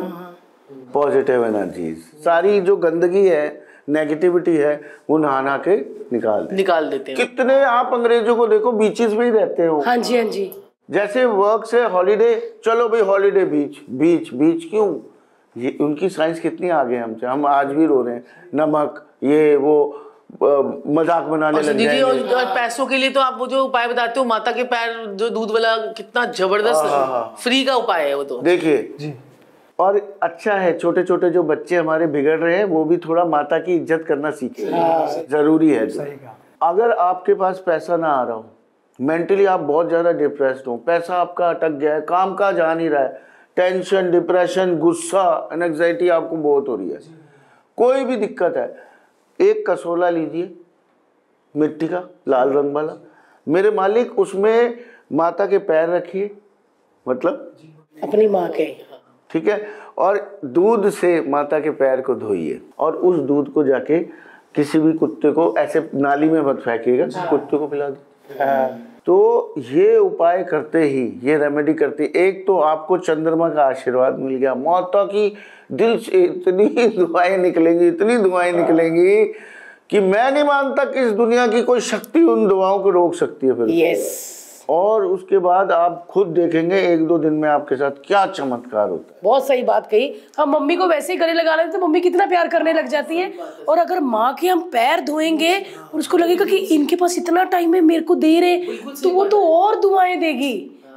पॉजिटिव एनर्जीज सारी जो गंदगी है नेगेटिविटी है वो नहा नहा के निकाल निकाल देते हैं। कितने आप अंग्रेज़ों को देखो बीचेस में ही रहते हो। हाँ जी हाँ जी। जैसे वर्क से हॉलीडे चलो भाई हॉलीडे बीच बीच बीच क्यों? ये उनकी साइंस कितनी आगे हमसे हम आज भी रो रहे हैं। नमक ये वो मज़ाक बनाने लग दीदी और, और पैसों के लिए तो आप वो जो उपाय बताते हो माता के पैर जो दूध वाला कितना हाँ, हाँ, ज़बरदस्त फ्री का उपाय है वो तो। देखिए और अच्छा है छोटे छोटे जो बच्चे हमारे बिगड़ रहे हैं वो भी थोड़ा माता की इज़्ज़त करना सीखे ज़रूरी है। जो। अगर आपके पास पैसा ना आ रहा हो मेंटली आप बहुत ज़्यादा डिप्रेस्ड हो। पैसा आपका अटक गया है काम का जा नहीं रहा है। टेंशन डिप्रेशन गुस्सा एनजाइटी आपको बहुत हो रही है। कोई भी दिक्कत है एक कसोला लीजिए मिट्टी का लाल रंग वाला। मेरे मालिक उसमें माता के पैर रखिए मतलब? अपनी माँ के ठीक है? और दूध से माता के पैर को धोइए। और उस दूध को जाके किसी भी कुत्ते को ऐसे नाली में मत फेंकिएगा कुत्ते को पिला दो तो ये उपाय करते ही ये रेमेडी करते ही, एक तो आपको चंद्रमा का आशीर्वाद मिल गया माता की दिल से इतनी दुआएँ निकलेंगी इतनी दुआएँ निकलेंगी कि मैं नहीं मानता कि इस दुनिया की कोई शक्ति उन दुआओं को रोक सकती है फिर। यस और उसके बाद आप खुद देखेंगे एक दो दिन में आपके साथ क्या चमत्कार होता है। बहुत सही बात कही। हम मम्मी को वैसे ही गले लगा लेते तो मम्मी कितना प्यार करने लग जाती है। और अगर माँ के हम पैर धोएँगे और उसको लगेगा कि इनके पास इतना टाइम है मेरे को दे रहे तो वो तो और दुआएँ देगी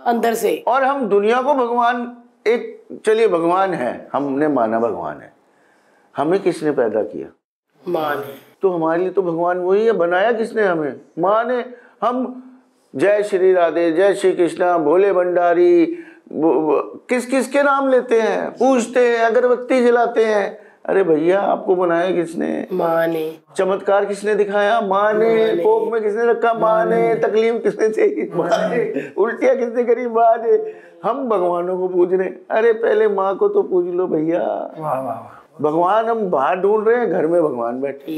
अंदर से। और हम दुनिया को भगवान एक चलिए भगवान है हमने माना भगवान है। हमें किसने पैदा किया? मान तो हमारे लिए तो भगवान वही है बनाया किसने हमें? माँ ने। हम जय श्री राधे जय श्री कृष्णा भोले भंडारी किस किस के नाम लेते हैं? पूछते हैं अगरबत्ती जलाते हैं। अरे भैया आपको बनाया किसने? माँ ने चमत्कार किसने दिखाया? माँ ने कोक में किसने रखा? माँ ने तकलीफ़ किसने चाहिए? माँ ने उल्टियाँ किसने करी? माँ ने हम भगवानों को पूज रहे अरे पहले माँ को तो पूज लो भैया। भगवान हम बाहर ढूंढ रहे हैं घर में भगवान बैठे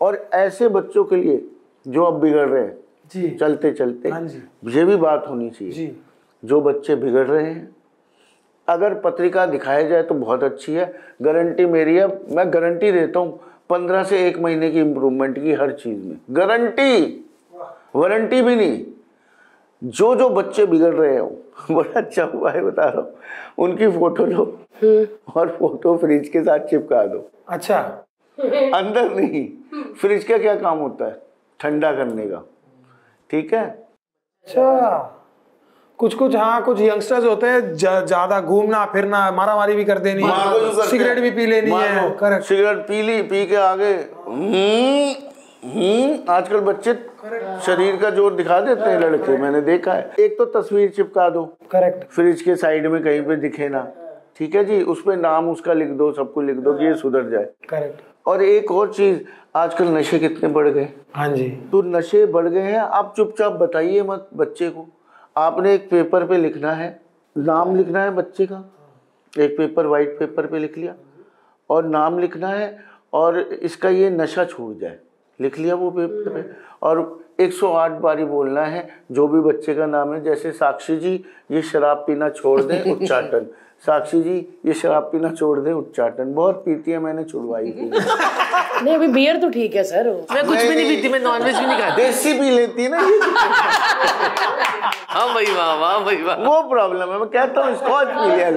और ऐसे बच्चों के लिए जो अब बिगड़ रहे हैं जी। चलते चलते हाँ जी। ये भी बात होनी चाहिए। जो। बच्चे बिगड़ रहे हैं अगर पत्रिका दिखाया जाए तो बहुत अच्छी है। गारंटी मेरी है मैं गारंटी देता हूँ पंद्रह से एक महीने की इम्प्रूवमेंट की हर चीज़ में। गारंटी! वारंटी भी नहीं। जो जो बच्चे बिगड़ रहे हो बड़ा अच्छा हुआ है बता रहा हूँ। उनकी फ़ोटो लो और फ़ोटो फ्रिज के साथ चिपका दो। अच्छा। अंदर नहीं फ्रिज का क्या काम होता है? ठंडा करने का। ठीक है? अच्छा। कुछ कुछ हाँ कुछ यंगस्टर्स होते हैं ज़्यादा घूमना फिरना मारा मारी भी कर देनी है। सिगरेट भी पी लेनी है करेक्ट सिगरेट पी ली पी के आगे हम्म, हम्म, आजकल बच्चे शरीर का ज़ोर दिखा देते हैं लड़के मैंने देखा है। एक तो तस्वीर चिपका दो। करेक्ट फ्रिज के साइड में कहीं पे दिखे ना। ठीक है जी? उस पे नाम उसका लिख दो सबको लिख दो कि ये सुधर जाए। करेक्ट और एक और चीज़ आजकल नशे कितने बढ़ गए। हाँ जी। तो नशे बढ़ गए हैं आप चुपचाप बताइए मत बच्चे को। आपने एक पेपर पे लिखना है नाम लिखना है बच्चे का। एक पेपर वाइट पेपर पे लिख लिया। और नाम लिखना है और इसका ये नशा छूट जाए। लिख लिया वो पेपर पे। और 108 बारी बोलना है जो भी बच्चे का नाम है जैसे साक्षी जी ये शराब पीना छोड़ दें उच्चाटन। साक्षी जी ये शराब पीना छोड़ दें उच्चाटन। बहुत पीती है मैंने छुड़वाई थी। नहीं अभी बियर तो ठीक है सर मैं कुछ भी नहीं पीती मैं नॉनवेज भी नहीं खाती। देसी पी लेती है ना। ये हाँ भाई वाह वाह भाई वाह। वो प्रॉब्लम है मैं कहता हूँ स्कॉच पी लिया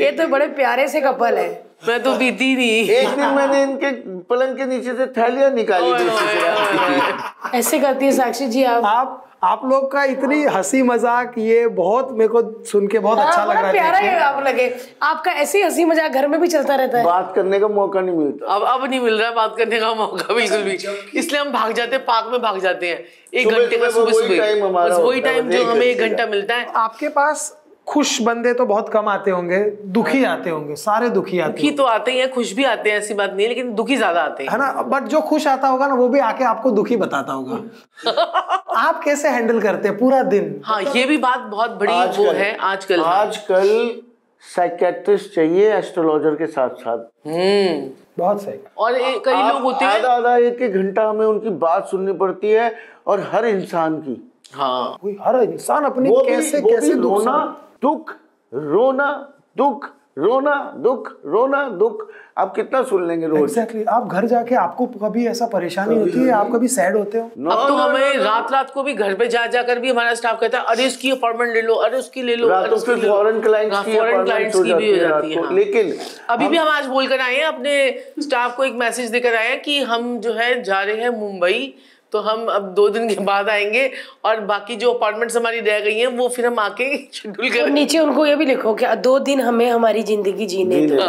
ये तो बड़े प्यारे से कपल है। मैं तो बीती ही नहीं। एक दिन मैंने इनके पलंग के नीचे से थैलियाँ निकाली ओए, ओए, शराब ओए, ओए। ऐसे करती है साक्षी जी आप? आप आप लोग का इतनी हँसी मज़ाक ये बहुत मेरे को सुन के बहुत अच्छा हाँ, लग बड़ा रहा प्यारा है है आप लगे। आपका ऐसी हँसी मज़ाक घर में भी चलता रहता है? बात करने का मौका नहीं मिलता। अब अब नहीं मिल रहा है बात करने का मौका बिल्कुल भी। इसलिए हम भाग जाते हैं पार्क में भाग जाते हैं। एक घंटे का सुबह सुबह वही है, टाइम जो हमें एक घंटा मिलता है। आपके पास खुश बंदे तो बहुत कम आते होंगे दुखी आते होंगे सारे दुखी आते दुखी तो आते ही हैं खुश भी आते हैं ऐसी बात नहीं है लेकिन दुखी ज़्यादा आते हैं। है ना? बट जो खुश आता होगा ना वो भी आके आपको दुखी बताता होगा। आप कैसे हैंडल करते हैं पूरा दिन? हाँ ये भी बात बहुत बड़ी वो आजकल- है आजकल। आजकल साइकेट्रिस्ट चाहिए एस्ट्रोलॉजर के साथ साथ। हम्म। बहुत सही। और कई लोग होते हैं। आधा आधा एक एक घंटा हमें उनकी बात सुननी पड़ती है और हर इंसान की। हाँ। हर इंसान अपनी कैसे कैसे दुख रोना दुख रोना दुख रोना दुख रोना दुख आप कितना सुन लेंगे रोज एग्जैक्टली आप घर जाके आपको कभी ऐसा परेशानी होती है आप कभी सैड होते हो नो, अब तो नो, हमें नो। रात रात को भी घर पे जा जाकर भी हमारा स्टाफ कहता है अरे इसकी अपॉइंटमेंट ले लो अरे उसकी ले लो अरे रातों उसकी के ले लो। फॉरेन क्लाइंट्स हाँ, की भी हो जाती है। हाँ। लेकिन अभी भी हम आज बोलकर आए हैं अपने स्टाफ को एक मैसेज देकर आए हैं कि हम जो है जा रहे हैं मुंबई तो हम अब दो दिन के बाद आएँगे और बाकी जो अपॉइंटमेंट्स हमारी रह गई हैं वो फिर हम आके शेड्यूल करेंगे। नीचे उनको ये भी लिखो कि दो दिन हमें हमारी ज़िंदगी जीने दो।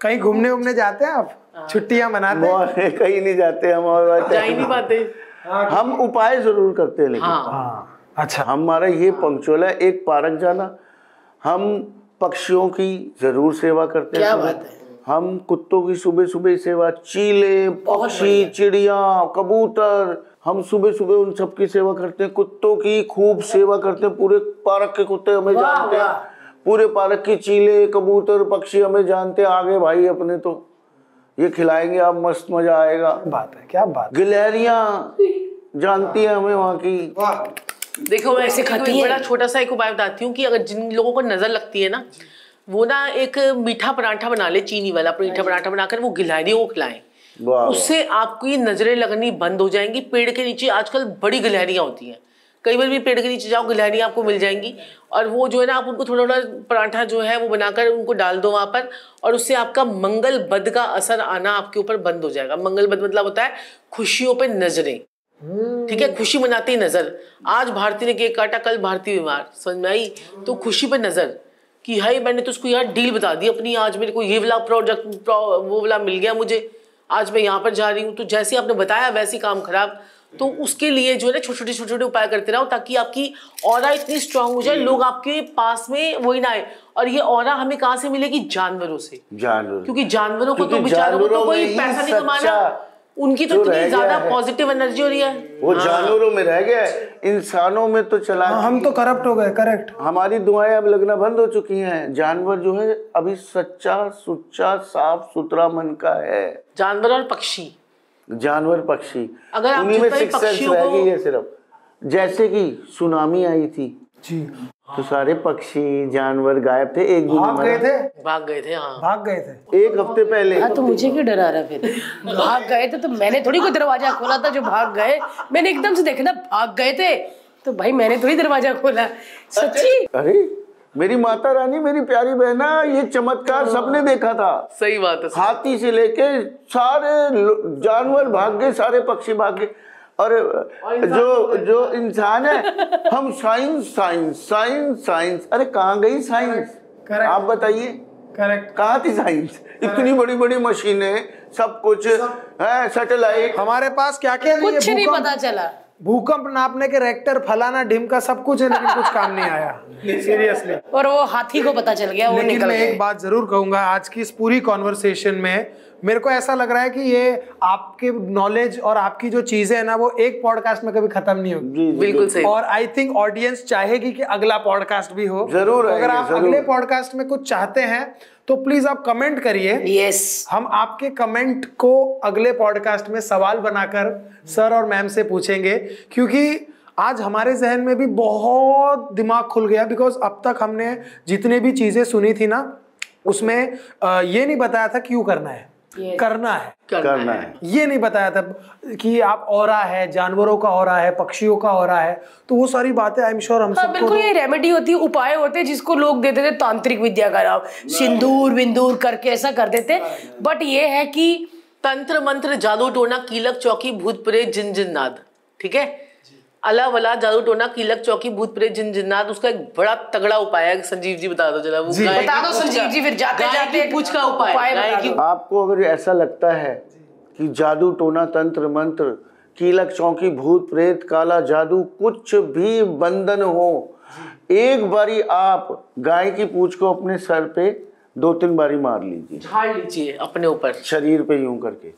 कहीं घूमने उमने जाते हैं आप? छुट्टियाँ मनाते हैं? कहीं नहीं जाते हम और जा ही नहीं पाते। हम उपाय ज़रूर करते हैं लेकिन। हाँ। हाँ। अच्छा। हमारा ये पंक्चुअल है एक पार्क जाना। हम पक्षियों की ज़रूर सेवा करते हैं। क्या। बात है। हम कुत्तों की सुबह सुबह सेवा चीले पक्षी चिड़िया कबूतर हम सुबह सुबह उन सब की सेवा करते हैं कुत्तों की खूब सेवा करते हैं पूरे पार्क के कुत्ते हमें जानते हैं पूरे पार्क की चीले कबूतर पक्षी हमें जानते हैं आगे भाई अपने तो ये खिलाएँगे आप मस्त मज़ा आएगा। बात है क्या बात गिलहरिया जानती है हमें वहाँ की। देखो मैं ऐसे खाती है? बड़ा छोटा सा एक उपाय बताती हूँ कि अगर जिन लोगों को नज़र लगती है ना वो ना एक मीठा पराठा बना ले चीनी वाला मीठा पराठा बनाकर वो गिलहरियों को खिलाएँ। उससे आपकी नज़रें लगनी बंद हो जाएँगी पेड़ के नीचे आजकल बड़ी गिलहरियाँ होती हैं। कई बार भी पेड़ के नीचे जाओ गिलहरियाँ आपको मिल जाएँगी। और वो जो है ना आप उनको थोड़ा थोड़ा पराठा जो है वो बनाकर उनको डाल दो वहाँ पर और उससे आपका मंगल बद का असर आना आपके ऊपर बंद हो जाएगा। मंगल बद मतलब होता है खुशियों पर नज़रें। ठीक है? खुशी मनाती नज़र। आज भारती ने केक काटा कल भारती बीमार। समझ में आई? तो खुशी पर नज़र कि हाय मैंने तो उसको यार डील बता दी अपनी आज मेरे को ये वाला प्रोजेक्ट वो वाला मिल गया मुझे। आज मैं यहाँ पर जा रही हूँ तो जैसे आपने बताया वैसे काम खराब। तो उसके लिए जो है ना छोटे छोटे छोटे छोटे उपाय करते रहो ताकि आपकी और इतनी स्ट्रांग हो जाए लोग आपके पास में वही ना आए। और ये और हमें कहाँ से मिलेगी? जानवरों से। जानवर क्योंकि जानवरों को तो बेचारों को तो कोई पैसा नहीं कमाना। उनकी तो इतनी ज़्यादा पॉजिटिव एनर्जी हो रही है। वो जानवरों में रह गया है। इंसानों में तो चला हाँ, हम तो करप्ट हो गए करेक्ट हमारी दुआएँ अब लगना बंद हो चुकी हैं। जानवर जो है अभी सच्चा सुच्चा साफ़ सुथरा मन का है। जानवर और पक्षी। जानवर पक्षी। अगर उन्हीं में सिक्स सेंस रह गई है सिर्फ़। जैसे कि सुनामी आई थी। जी। तो सारे पक्षी जानवर गायब थे एक दिन भाग गए थे? भाग गए थे हाँ। भाग गए थे? एक हफ़्ते पहले। हाँ तो मुझे क्यों डरा रहा फिर? भाग गए थे तो मैंने थोड़ी कोई दरवाज़ा खोला था जो भाग गए। मैंने एकदम से देखा ना भाग गए थे। तो भाई मैंने थोड़ी दरवाज़ा खोला। सच्ची? अरे मेरी माता रानी मेरी प्यारी बहना ये चमत्कार सबने देखा था। सही बात है हाथी से लेके सारे जानवर भाग गए सारे पक्षी भाग गए। और जो जो इंसान है हम साइंस साइंस साइंस साइंस अरे कहाँ गई साइंस आप बताइए। करेक्ट कहाँ थी साइंस इतनी बड़ी बड़ी मशीनें सब कुछ है सैटेलाइट हमारे पास क्या क्या कुछ नहीं भूकंप- पता चला। भूकंप नापने के रेक्टर फलाना ढिमका सब कुछ है लेकिन कुछ काम नहीं आया। सीरियसली और वो हाथी को पता चल गया वो लेकिन निकल मैं एक बात ज़रूर कहूँगा आज की इस पूरी कॉन्वर्सेशन में मेरे को ऐसा लग रहा है कि ये आपके नॉलेज और आपकी जो चीज़ें है ना वो एक पॉडकास्ट में कभी खत्म नहीं होगी। बिल्कुल सही। और आई थिंक ऑडियंस चाहेगी कि अगला पॉडकास्ट भी हो। ज़रूर तो अगर आप ज़रूर। अगले पॉडकास्ट में कुछ चाहते हैं तो प्लीज़ आप कमेंट करिए। यस हम आपके कमेंट को अगले पॉडकास्ट में सवाल बनाकर सर और मैम से पूछेंगे क्योंकि आज हमारे जहन में भी बहुत दिमाग खुल गया बिकॉज़ अब तक हमने जितने भी चीज़ें सुनी थी ना उसमें ये नहीं बताया था क्यों करना है. करना है। करना है। ये नहीं बताया था कि आप और है जानवरों का और है पक्षियों का और है तो वो सारी बातें आई एम श्योर हम हाँ बिल्कुल ये रेमेडी होती है उपाय होते हैं जिसको लोग देते थे तांत्रिक विद्या का नाम। सिंदूर विंदूर करके ऐसा कर देते। बट ये है कि तंत्र मंत्र जादू टोना कीलक चौकी भूत प्रेत जिन जिन नाद। ठीक है? अला वला जादू टोना कीलक चौकी भूत प्रेत जिन जिन्नाद उसका एक बड़ा तगड़ा उपाय है। संजीव जी बता दो जरा वो गाय बता की दो संजीव जी फिर जाते जाते की पूछ का उपाय। आपको अगर ऐसा लगता है कि जादू टोना तंत्र मंत्र कीलक चौकी भूत प्रेत काला जादू कुछ भी बंधन हो एक बारी आप गाय की पूछ को अपने सर पे दो तीन बारी मार लीजिए। झाड़ लीजिए अपने ऊपर। शरीर पे यूँ करके।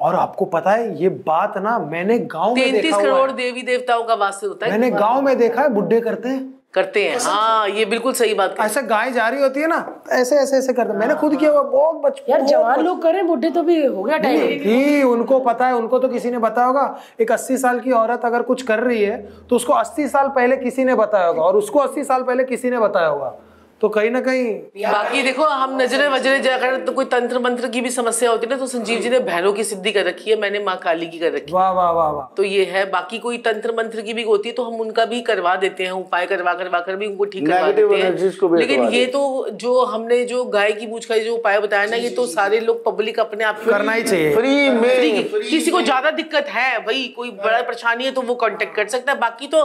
और आपको पता है ये बात ना मैंने गाँव में तैतीस देखा करोड़ देवी देवताओं का वास होता है। मैंने गाँव में देखा है बुढ़े करते हैं। करते हैं। हाँ ये बिल्कुल सही बात है ऐसे गाय जा रही होती है ना ऐसे ऐसे ऐसे करते हैं। मैंने खुद किया हुआ बहुत बचपन यार जवान लोग करें बुढ़े तो भी हो गया टाइम। ही उनको पता है उनको तो किसी ने बताया होगा। एक 80 साल की औरत अगर कुछ कर रही है तो उसको 80 साल पहले किसी ने बताया होगा और उसको 80 साल पहले किसी ने बताया होगा। तो कहीं ना कहीं बाकी देखो हम नजरे वजरे जाकर तो कोई तंत्र मंत्र की भी समस्या होती है ना तो संजीव जी ने भैरव की सिद्धि कर रखी है मैंने माँ काली की कर रखी है। वाह वाह वाह वाह। तो ये है बाकी कोई तंत्र मंत्र की भी होती है तो हम उनका भी करवा देते हैं उपाय करवा करवा कर भी उनको ठीक करवा देते हैं। लेकिन ये तो जो हमने जो गाय की पूछ का जो उपाय बताया ना ये तो सारे लोग पब्लिक अपने आप करना ही चाहिए। फ्री में। किसी को ज़्यादा दिक्कत है भाई कोई बड़ा परेशानी है तो वो कॉन्टेक्ट कर सकता है। बाकी तो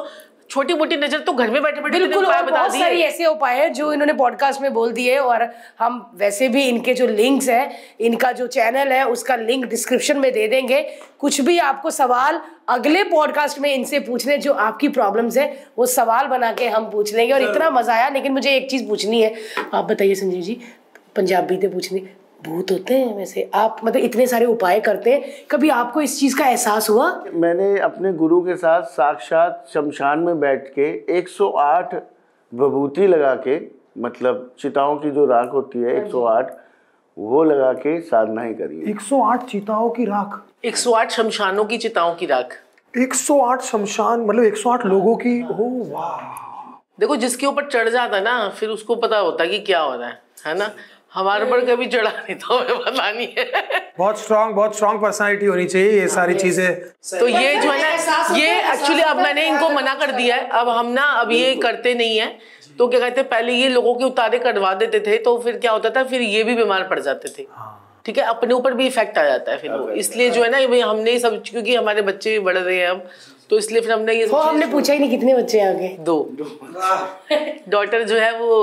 छोटी मोटी नज़र तो घर में बैठे बैठे बिल्कुल उपाय और बहुत सारी ऐसे उपाय हैं जो इन्होंने पॉडकास्ट में बोल दिए और हम वैसे भी इनके जो लिंक्स हैं इनका जो चैनल है उसका लिंक डिस्क्रिप्शन में दे देंगे। कुछ भी आपको सवाल अगले पॉडकास्ट में इनसे पूछने जो आपकी प्रॉब्लम्स है वो सवाल बना के हम पूछ लेंगे और इतना मज़ा आया लेकिन मुझे एक चीज़ पूछनी है। आप बताइए संजीव जी पंजाबी थे पूछनी भूत होते हैं वैसे। आप मतलब इतने सारे उपाय करते हैं। कभी आपको इस चीज़ का एहसास हुआ? मैंने अपने गुरु के साथ साक्षात शमशान में बैठ के 108 विभूति लगा के मतलब चिताओं की जो राख होती है 108 वो लगा के साधना ही। करी है। 108 चीताओं की राख। 108 शमशानों की चिताओं की राख। 108 शमशान मतलब 108 लोगों की ओ वाह। देखो जिसके ऊपर चढ़ जाता है ना फिर उसको पता होता है कि क्या हो रहा है है ना? हमारे पर कभी चढ़ा नहीं तो हमें पता नहीं है। बहुत स्ट्रांग बहुत स्ट्रांग पर्सनालिटी होनी चाहिए ये सारी चीज़ें। तो ये जो है ना ये एक्चुअली अब मैंने इनको मना कर दिया है। अब हम ना अब ये करते नहीं है। तो क्या कहते हैं पहले ये लोगों के उतारे करवा देते थे तो फिर क्या होता था फिर ये भी बीमार पड़ जाते थे। ठीक है अपने ऊपर भी इफ़ेक्ट आ जाता है फिर वो। इसलिए जो है ना ये हमने सब क्योंकि हमारे बच्चे भी बढ़ रहे हैं अब तो इसलिए फिर हमने ये हमने पूछा ही नहीं कितने बच्चे हैं आगे। दो। डॉटर जो है वो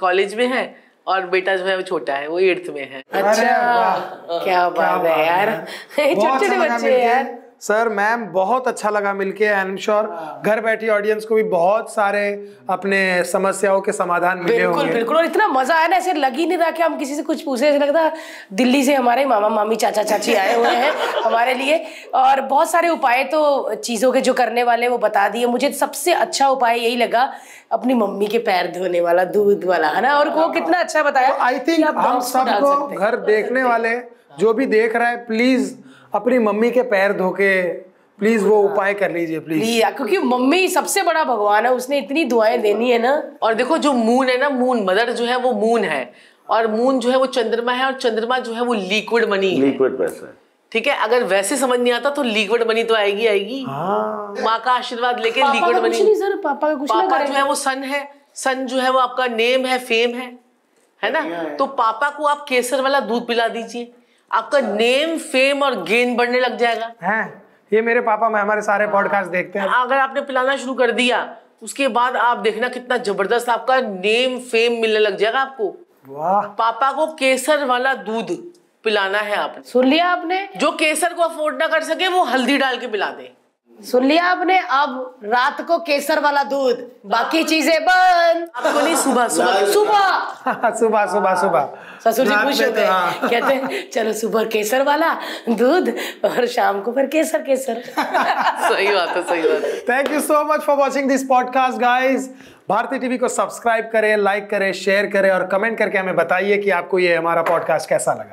कॉलेज में है और बेटा जो है वो छोटा है वो एट्थ में है। अच्छा। क्या बात है यार। छोटे छोटे बच्चे। यार। सर मैम बहुत अच्छा लगा मिलके आई एम श्योर घर बैठी ऑडियंस को भी बहुत सारे अपने समस्याओं के समाधान मिले बिल्कुल होंगे। बिल्कुल। और इतना मज़ा आया ना ऐसे लग ही नहीं रहा कि हम किसी से कुछ पूछे। ऐसे लगता दिल्ली से हमारे मामा मामी चाचा चाची आए हुए हैं हमारे लिए। और बहुत सारे उपाय तो चीज़ों के जो करने वाले वो बता दिए। मुझे सबसे अच्छा उपाय यही लगा अपनी मम्मी के पैर धोने वाला दूध वाला है ना? और वो कितना अच्छा बताया आई थिंक हम सबको घर देखने वाले जो भी देख रहा है प्लीज़ अपनी मम्मी के पैर धो के प्लीज़ वो उपाय कर लीजिए प्लीज़ क्योंकि मम्मी सबसे बड़ा भगवान है उसने इतनी दुआएँ देनी है ना। और देखो जो मून है ना मून मदर जो है वो मून है। और मून जो है वो चंद्रमा है और चंद्रमा जो है वो लिक्विड मनी लिक्विड पैसा है। ठीक है अगर वैसे समझ नहीं आता तो लिक्विड मनी तो आएगी आएगी। हाँ। माँ का आशीर्वाद लेके लिक्विड मनी नहीं सर पापा का कुछ पापा जो है वो सन है। सन जो है वो आपका नेम है फेम है। है ना? तो पापा को आप केसर वाला दूध पिला दीजिए। आपका नेम फेम और गेन बढ़ने लग जाएगा। हैं ये मेरे पापा मैं हमारे सारे पॉडकास्ट देखते हैं। अगर आपने पिलाना शुरू कर दिया उसके बाद आप देखना कितना ज़बरदस्त आपका नेम फेम मिलने लग जाएगा आपको। वाह। पापा को केसर वाला दूध पिलाना है आपने। सुन लिया आपने? जो केसर को अफोर्ड ना कर सके वो हल्दी डाल के पिला दे। सुन लिया आपने? अब रात को केसर वाला दूध। बाकी चीज़ें बंद। आपको नहीं सुबह सुबह। सुबह। सुबह। सुबह सुबह ससुर जी खुश होते तो, हैं हाँ। कहते हैं चलो सुबह केसर वाला दूध और शाम को फिर केसर केसर। सही बात है सही बात है। Thank you so much for watching this podcast guys Bharti TV को सब्सक्राइब करें लाइक करें शेयर करें और कमेंट करके हमें बताइए कि आपको ये हमारा पॉडकास्ट कैसा लगा।